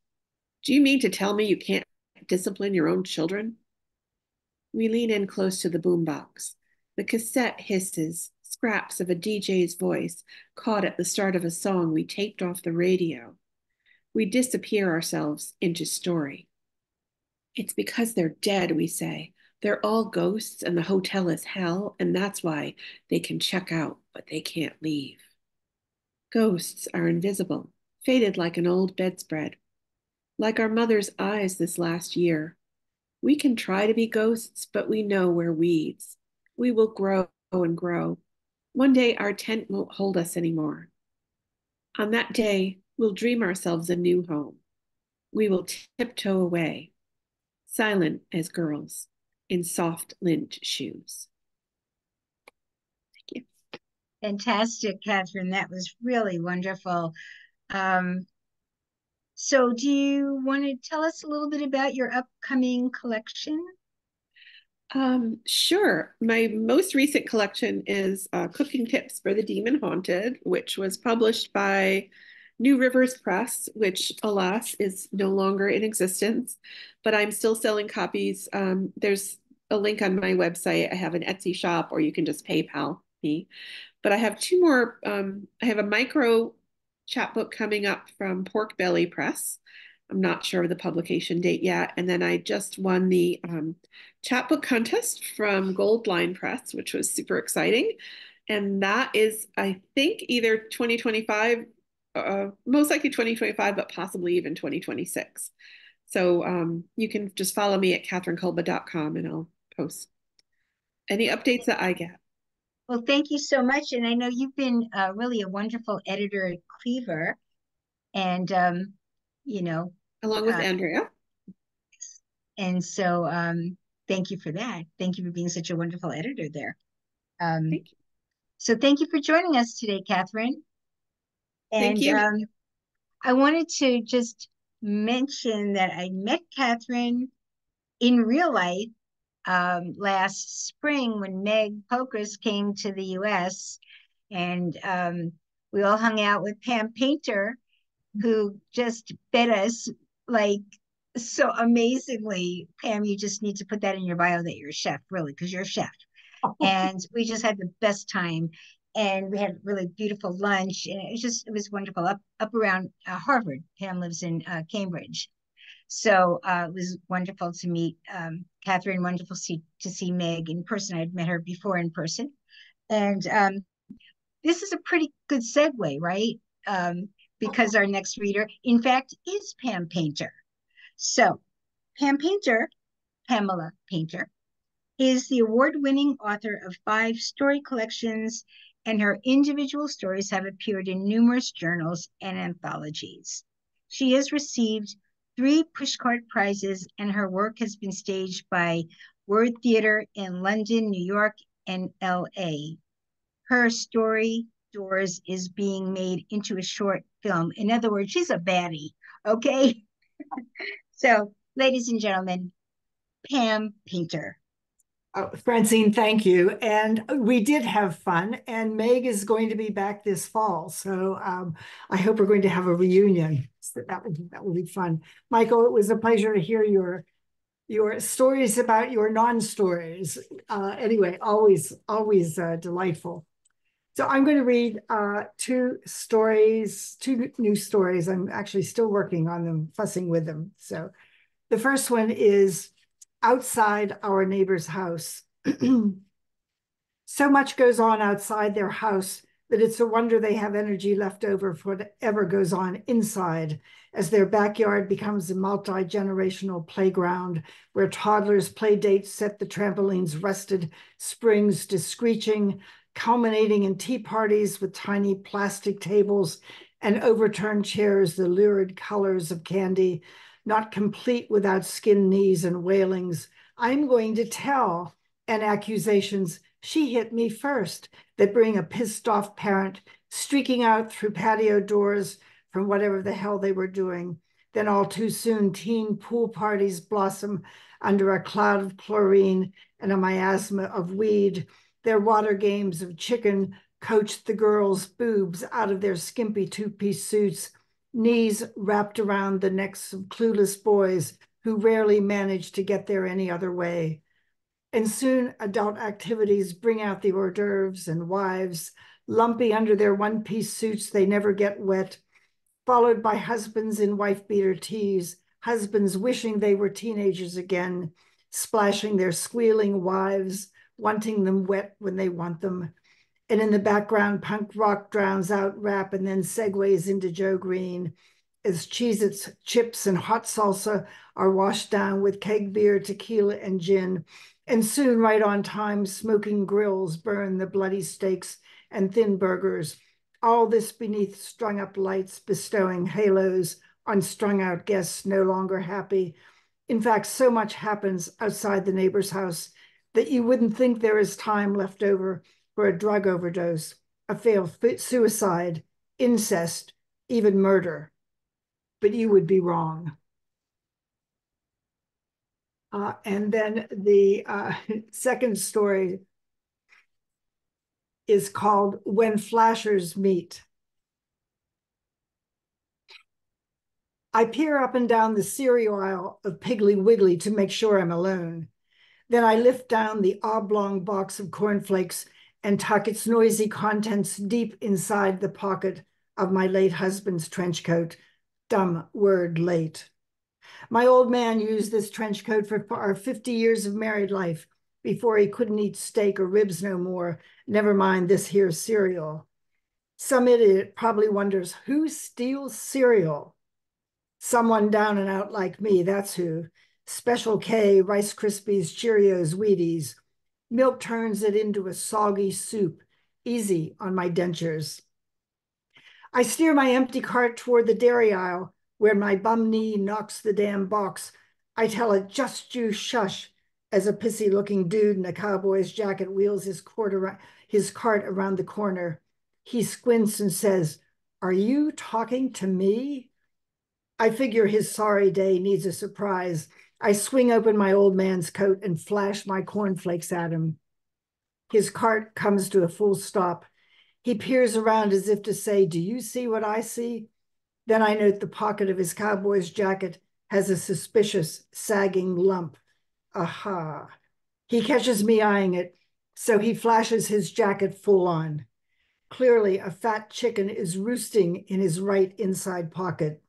Do you mean to tell me you can't discipline your own children? We lean in close to the boombox. The cassette hisses, scraps of a DJ's voice caught at the start of a song we taped off the radio. We disappear ourselves into story. It's because they're dead, we say. They're all ghosts, and the hotel is hell, and that's why they can check out, but they can't leave. Ghosts are invisible, faded like an old bedspread, like our mother's eyes this last year. We can try to be ghosts, but we know we're weeds. We will grow and grow. One day our tent won't hold us anymore. On that day, we'll dream ourselves a new home. We will tiptoe away, silent as girls in soft lint shoes. Thank you. Fantastic, Kathryn. That was really wonderful. Um, so do you want to tell us a little bit about your upcoming collection? Um, sure. My most recent collection is uh, Cooking Tips for the Demon Haunted, which was published by New Rivers Press, which alas is no longer in existence, but I'm still selling copies. Um, there's a link on my website. I have an Etsy shop, or you can just PayPal me. But I have two more. Um, I have a micro chapbook coming up from Pork Belly Press. I'm not sure of the publication date yet. And then I just won the um, chapbook contest from Goldline Press, which was super exciting. And that is, I think, either 2025, uh, most likely 2025, but possibly even 2026. So um, you can just follow me at kathrynkulpa.com and I'll post any updates that I get. Well, thank you so much. And I know you've been uh, really a wonderful editor at Cleaver. And, um, you know, along with uh, Andrea. And so um, thank you for that. Thank you for being such a wonderful editor there. Um, thank you. So thank you for joining us today, Kathryn. And thank you. Um, I wanted to just mention that I met Kathryn in real life um, last spring when Meg Pokrass came to the US and um, we all hung out with Pam Painter, who just fed us like so amazingly. Pam, you just need to put that in your bio that you're a chef, really, because you're a chef. and we just had the best time. And we had really beautiful lunch, and it was just it was wonderful. Up up around uh, Harvard, Pam lives in uh, Cambridge, so uh, it was wonderful to meet um, Kathryn, wonderful see, to see Meg in person. I'd met her before in person. And um, this is a pretty good segue, right? Um, because our next reader, in fact, is Pam Painter. So, Pam Painter, Pamela Painter, is the award winning author of five story collections, and her individual stories have appeared in numerous journals and anthologies. She has received three pushcart prizes, and her work has been staged by Word Theatre in London, New York, and LA. Her story, Doors, is being made into a short film. In other words, she's a baddie, okay? so, ladies and gentlemen, Pam Painter. Oh, Francine, thank you. And we did have fun, and Meg is going to be back this fall. So um, I hope we're going to have a reunion. So that would that will be fun. Michael, it was a pleasure to hear your your stories about your non-stories. Uh, anyway, always always uh, delightful. So I'm going to read uh, two stories, two new stories. I'm actually still working on them, fussing with them. So the first one is outside our neighbor's house. so much goes on outside their house that it's a wonder they have energy left over for whatever goes on inside, as their backyard becomes a multi generational playground where toddlers' play dates set the trampoline's rusted springs to screeching, culminating in tea parties with tiny plastic tables and overturned chairs, the lurid colors of candy not complete without skin knees and wailings. I'm going to tell, and accusations, she hit me first, that bring a pissed off parent streaking out through patio doors from whatever the hell they were doing. Then all too soon, teen pool parties blossom under a cloud of chlorine and a miasma of weed. Their water games of chicken coached the girls' boobs out of their skimpy two piece suits knees wrapped around the necks of clueless boys who rarely manage to get there any other way. And soon adult activities bring out the hors d'oeuvres and wives, lumpy under their one piece suits, they never get wet, followed by husbands in wife beater tees, husbands wishing they were teenagers again, splashing their squealing wives, wanting them wet when they want them. And in the background, punk rock drowns out rap and then segues into Joe Green as Cheez Its, chips, and hot salsa are washed down with keg beer, tequila, and gin. And soon, right on time, smoking grills burn the bloody steaks and thin burgers. All this beneath strung up lights bestowing halos on strung out guests no longer happy. In fact, so much happens outside the neighbor's house that you wouldn't think there is time left over for a drug overdose, a failed suicide, incest, even murder. But you would be wrong. Uh, and then the uh, second story is called When Flashers Meet. I peer up and down the cereal aisle of Piggly Wiggly to make sure I'm alone. Then I lift down the oblong box of cornflakes and tuck its noisy contents deep inside the pocket of my late husband's trench coat. Dumb word, late. My old man used this trench coat for our 50 years of married life before he couldn't eat steak or ribs no more, never mind this here cereal. Some idiot probably wonders who steals cereal? Someone down and out like me, that's who. Special K, Rice Krispies, Cheerios, Wheaties. Milk turns it into a soggy soup, easy on my dentures. I steer my empty cart toward the dairy aisle where my bum knee knocks the damn box. I tell it, just you shush, as a pissy looking dude in a cowboy's jacket wheels his, around, his cart around the corner. He squints and says, Are you talking to me? I figure his sorry day needs a surprise. I swing open my old man's coat and flash my cornflakes at him. His cart comes to a full stop. He peers around as if to say, Do you see what I see? Then I note the pocket of his cowboy's jacket has a suspicious, sagging lump. Aha. He catches me eyeing it, so he flashes his jacket full on. Clearly, a fat chicken is roosting in his right inside pocket.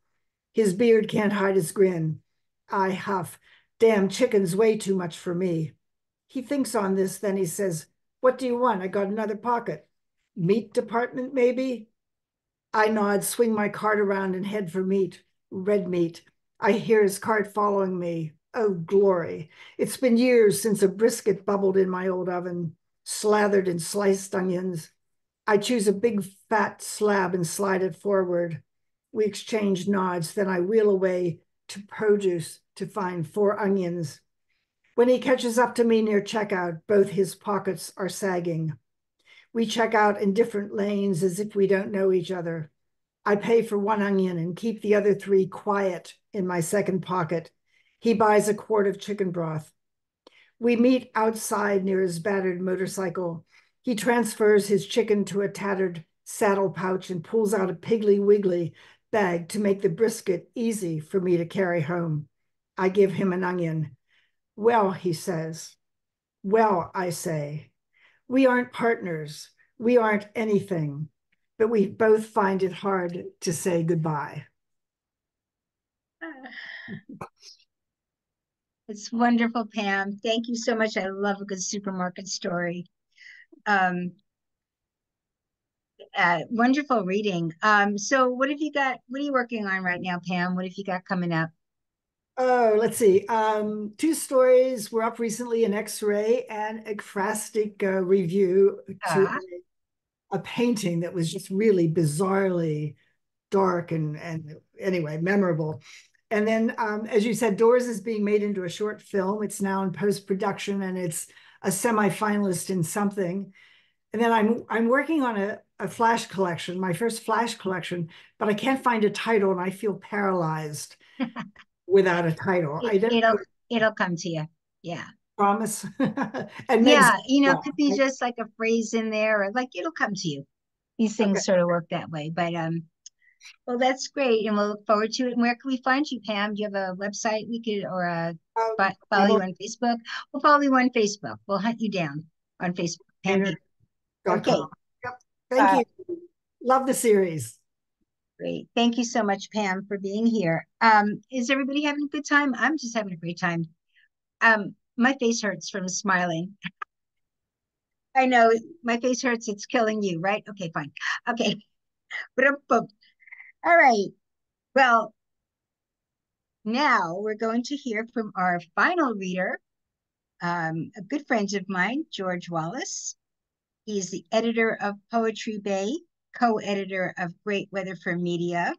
His beard can't hide his grin. I huff. Damn chicken's way too much for me. He thinks on this, then he says, What do you want? I got another pocket. Meat department, maybe? I nod, swing my cart around, and head for meat, red meat. I hear his cart following me. Oh, glory. It's been years since a brisket bubbled in my old oven, slathered in sliced onions. I choose a big fat slab and slide it forward. We exchange nods, then I wheel away to produce to find four onions. When he catches up to me near checkout, both his pockets are sagging. We check out in different lanes as if we don't know each other. I pay for one onion and keep the other three quiet in my second pocket. He buys a quart of chicken broth. We meet outside near his battered motorcycle. He transfers his chicken to a tattered saddle pouch and pulls out a Piggly Wiggly bag to make the brisket easy for me to carry home. I give him an onion. Well, he says. Well, I say. We aren't partners. We aren't anything, but we both find it hard to say goodbye. It's wonderful, Pam. Thank you so much. I love a good supermarket story. Um, uh, wonderful reading. Um, so what have you got? What are you working on right now, Pam? What have you got coming up? Oh, let's see. Um, two stories were up recently in X-ray and ekphrastic uh, review to uh-huh. a, a, painting that was just really bizarrely dark and and anyway memorable. And then, um, as you said, Doors is being made into a short film. It's now in post production and it's a semi-finalist in something. And then I'm I'm working on a, a flash collection, my first flash collection, but I can't find a title and I feel paralyzed. without a title. It, I it'll it'll come to you. Yeah. Promise. and yeah, you know, it could be just like a phrase in there, or like it'll come to you. These things okay. sort of work that way. But um, well, that's great, and we'll look forward to it. And where can we find you, Pam? Do you have a website we could, or a um, follow you on Facebook? We'll follow you on Facebook. We'll hunt you down on Facebook. Pam. Okay. Thank uh, you. Love the series. Great. Thank you so much, Pam, for being here. Um, is everybody having a good time? I'm just having a great time. Um, my face hurts from smiling. I know my face hurts. It's killing you, right? Okay, fine. Okay. All right. Well, now we're going to hear from our final reader, um, a good friend of mine, George Wallace. He's the editor of Poetry Bay, co-editor of Great Weather for Media.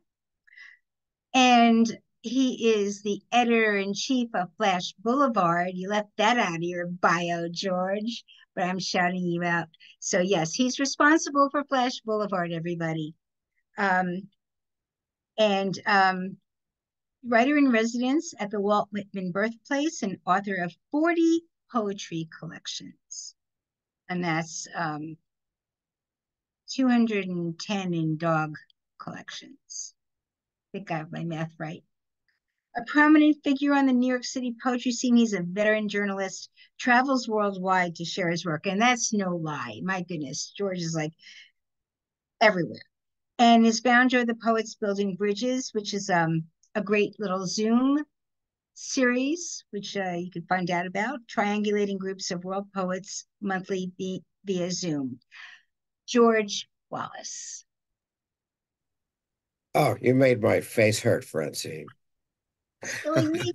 And he is the editor-in-chief of Flash Boulevard. You left that out of your bio, George, but I'm shouting you out. So yes, he's responsible for Flash Boulevard, everybody. Um, and um, writer in residence at the Walt Whitman Birthplace and author of 40 poetry collections. And that's um, 210 in dog collections. I think I have my math right. A prominent figure on the New York City poetry scene, he's a veteran journalist, travels worldwide to share his work. And that's no lie. My goodness, George is like everywhere. And his founder the Poets Building Bridges, which is um, a great little Zoom series, which uh, you can find out about, triangulating groups of world poets monthly via Zoom. George Wallace. Oh, you made my face hurt, Francine.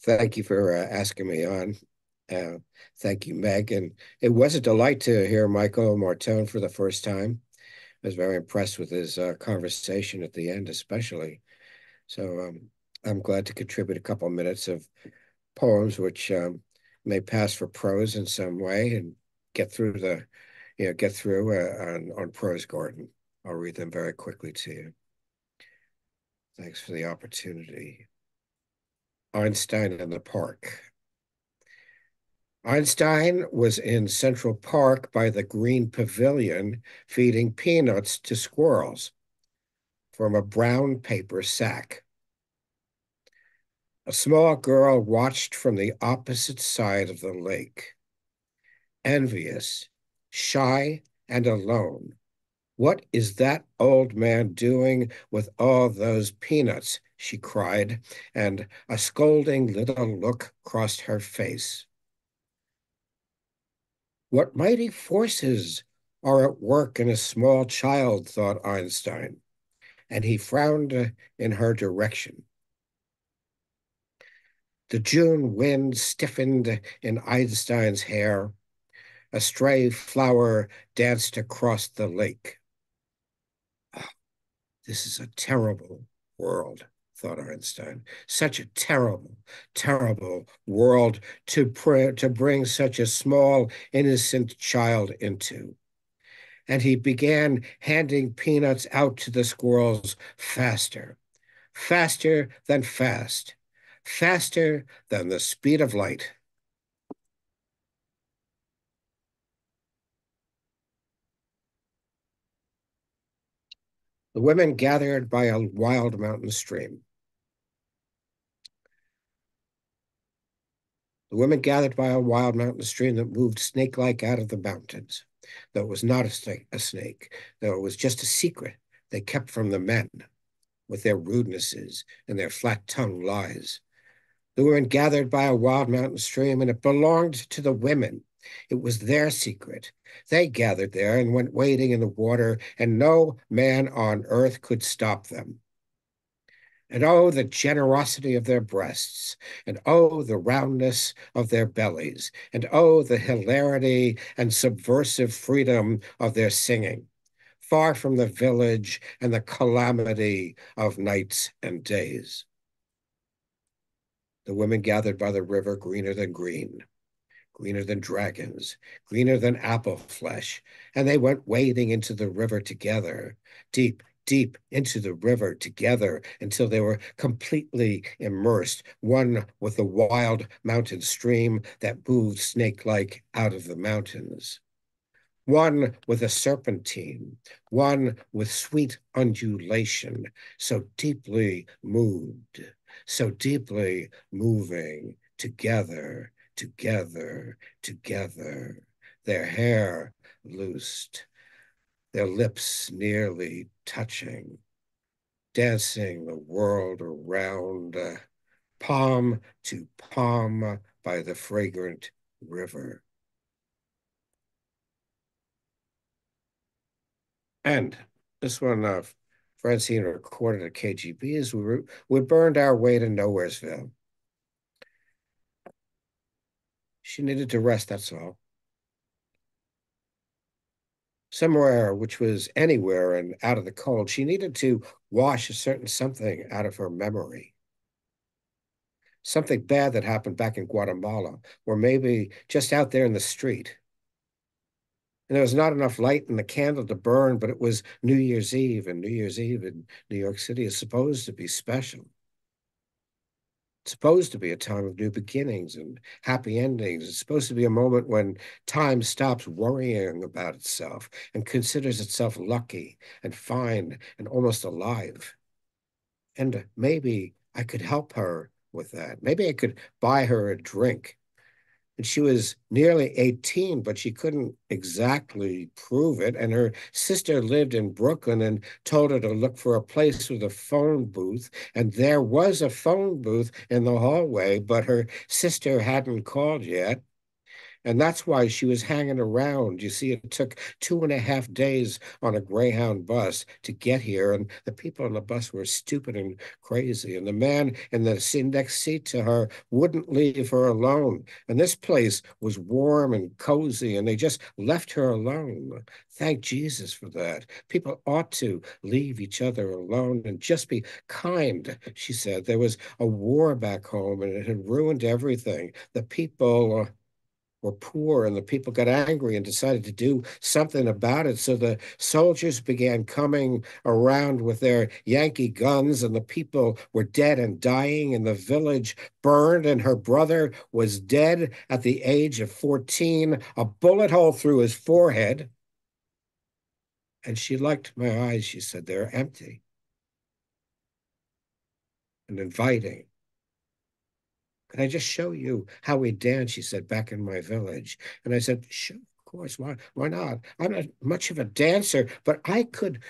thank you for uh, asking me on. Uh, thank you, Meg. And it was a delight to hear Michael Martone for the first time. I was very impressed with his uh, conversation at the end, especially. So um, I'm glad to contribute a couple of minutes of poems which um, may pass for prose in some way and get through the, you know, get through uh, on, on Prose Garden. I'll read them very quickly to you. Thanks for the opportunity. Einstein in the Park. Einstein was in Central Park by the Green Pavilion feeding peanuts to squirrels from a brown paper sack. A small girl watched from the opposite side of the lake. Envious, shy, and alone, what is that old man doing with all those peanuts? she cried, and a scolding little look crossed her face. What mighty forces are at work in a small child, thought Einstein, and he frowned uh, in her direction. The June wind stiffened in Einstein's hair. A stray flower danced across the lake. Ah, this is a terrible world, thought Einstein. Such a terrible, terrible world to, pr- to bring such a small, innocent child into. And he began handing peanuts out to the squirrels faster, faster than fast, faster than the speed of light. The women gathered by a wild mountain stream. The women gathered by a wild mountain stream that moved snake-like out of the mountains, though it was not a snake, a snake, though it was just a secret they kept from the men with their rudenesses and their flat-tongued lies. The women gathered by a wild mountain stream, and it belonged to the women it was their secret. They gathered there and went wading in the water, and no man on earth could stop them. And oh, the generosity of their breasts, and oh, the roundness of their bellies, and oh, the hilarity and subversive freedom of their singing, far from the village and the calamity of nights and days. The women gathered by the river greener than green greener than dragons, greener than apple flesh, and they went wading into the river together, deep, deep into the river together until they were completely immersed, one with the wild mountain stream that moved snake-like out of the mountains. One with a serpentine, one with sweet undulation, so deeply moved, so deeply moving together together, together, their hair loosed, their lips nearly touching. dancing the world around, uh, palm to palm by the fragrant river. And this one, uh, Francine recorded at KGB as we, were, we burned our way to Nowheresville. She needed to rest, that's all. Somewhere which was anywhere and out of the cold, she needed to wash a certain something out of her memory. Something bad that happened back in Guatemala, or maybe just out there in the street and there was not enough light in the candle to burn, but it was New Year's Eve, and New Year's Eve in New York City is supposed to be special. Supposed to be a time of new beginnings and happy endings. It's supposed to be a moment when time stops worrying about itself and considers itself lucky and fine and almost alive. And maybe I could help her with that. Maybe I could buy her a drink she was nearly 18, but she couldn't exactly prove it. And her sister lived in Brooklyn and told her to look for a place with a phone booth. And there was a phone booth in the hallway, but her sister hadn't called yet. And that's why she was hanging around. You see, it took two and a half days on a Greyhound bus to get here. And the people on the bus were stupid and crazy. And the man in the next seat to her wouldn't leave her alone. And this place was warm and cozy, and they just left her alone. Thank Jesus for that. People ought to leave each other alone and just be kind, she said. There was a war back home, and it had ruined everything. The people uh, were poor and the people got angry and decided to do something about it. So the soldiers began coming around with their Yankee guns and the people were dead and dying and the village burned and her brother was dead at the age of 14, a bullet hole through his forehead. And she liked my eyes, she said, they're empty and inviting. Can I just show you how we dance? She said, back in my village. And I said, sure, of course. Why, why not? I'm not much of a dancer, but I could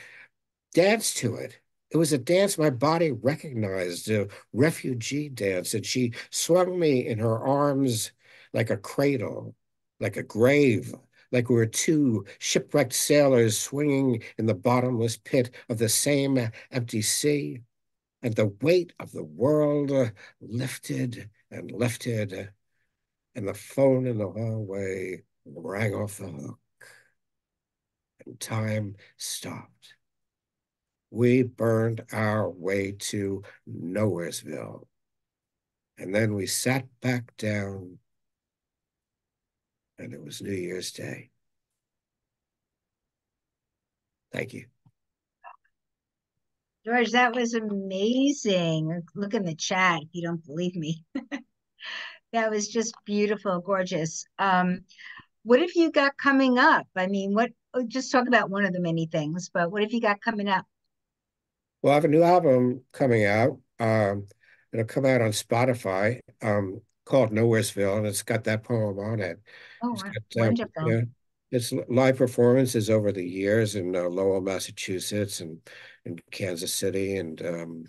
dance to it. It was a dance my body recognized, a refugee dance. And she swung me in her arms like a cradle, like a grave, like we were two shipwrecked sailors swinging in the bottomless pit of the same empty sea. And the weight of the world lifted and lifted, uh, and the phone in the hallway rang off the hook, and time stopped. We burned our way to Nowheresville, and then we sat back down, and it was New Year's Day. Thank you. George, that was amazing. Look in the chat if you don't believe me. that was just beautiful, gorgeous. Um, what have you got coming up? I mean, what oh, just talk about one of the many things, but what have you got coming up? Well, I have a new album coming out. Um, it'll come out on Spotify um, called Nowheresville, and it's got that poem on it. Oh, got, um, wonderful. Yeah, it's live performances over the years in uh, Lowell, Massachusetts, and in Kansas City, and um,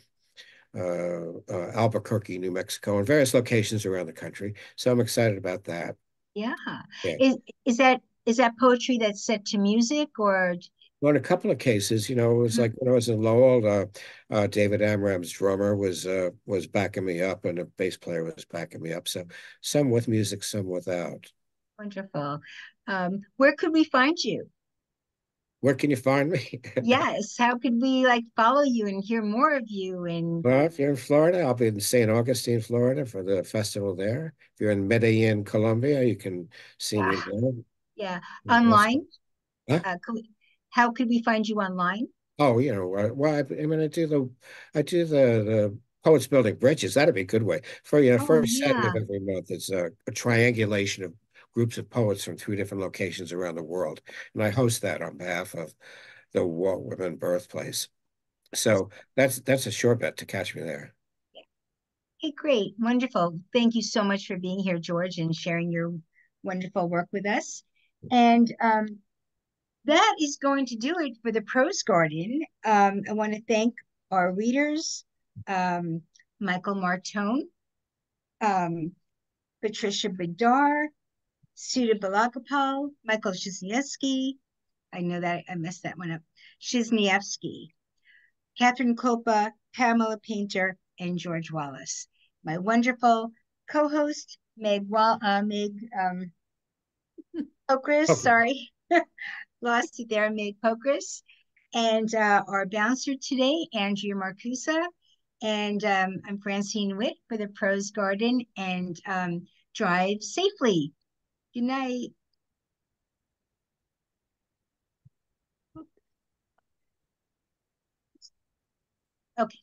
uh, uh, Albuquerque, New Mexico, and various locations around the country. So I'm excited about that. Yeah. yeah. Is is that is that poetry that's set to music or? Well, in a couple of cases, you know, it was mm-hmm. like when I was in Lowell, uh, uh, David Amram's drummer was uh, was backing me up, and a bass player was backing me up. So some with music, some without. Wonderful. Um, where could we find you? Where can you find me? yes. How could we like follow you and hear more of you? And well, if you're in Florida, I'll be in St. Augustine, Florida, for the festival there. If you're in Medellin, Colombia, you can see me there. Yeah, online. Huh? Uh, we, how could we find you online? Oh, you know, uh, well, I, I mean, I do the, I do the the Poets Building Bridges. That'd be a good way for you know. Oh, first yeah. Saturday of every month, it's a, a triangulation of groups of poets from three different locations around the world. And I host that on behalf of the Walt Whitman Birthplace. So that's that's a sure bet to catch me there. Hey, great. Wonderful. Thank you so much for being here, George, and sharing your wonderful work with us. And um, that is going to do it for the Prose Garden. Um, I want to thank Our readers, um, Michael Martone, um, Patricia Bidar, Sudha Balagopal, Michael Shizniewski, I know that I messed that one up, Shizniewski, Kathryn Kulpa, Pamela Painter, and George Wallace. My wonderful co-host, Meg, Wall, uh, Meg um, Pokrass, Okay. sorry, lost it there, Meg Pokrass, and uh, our bouncer today, Andrea Marcusa, and um, I'm Francine Witte for the Prose Garden, and um, drive safely. Good night. Okay.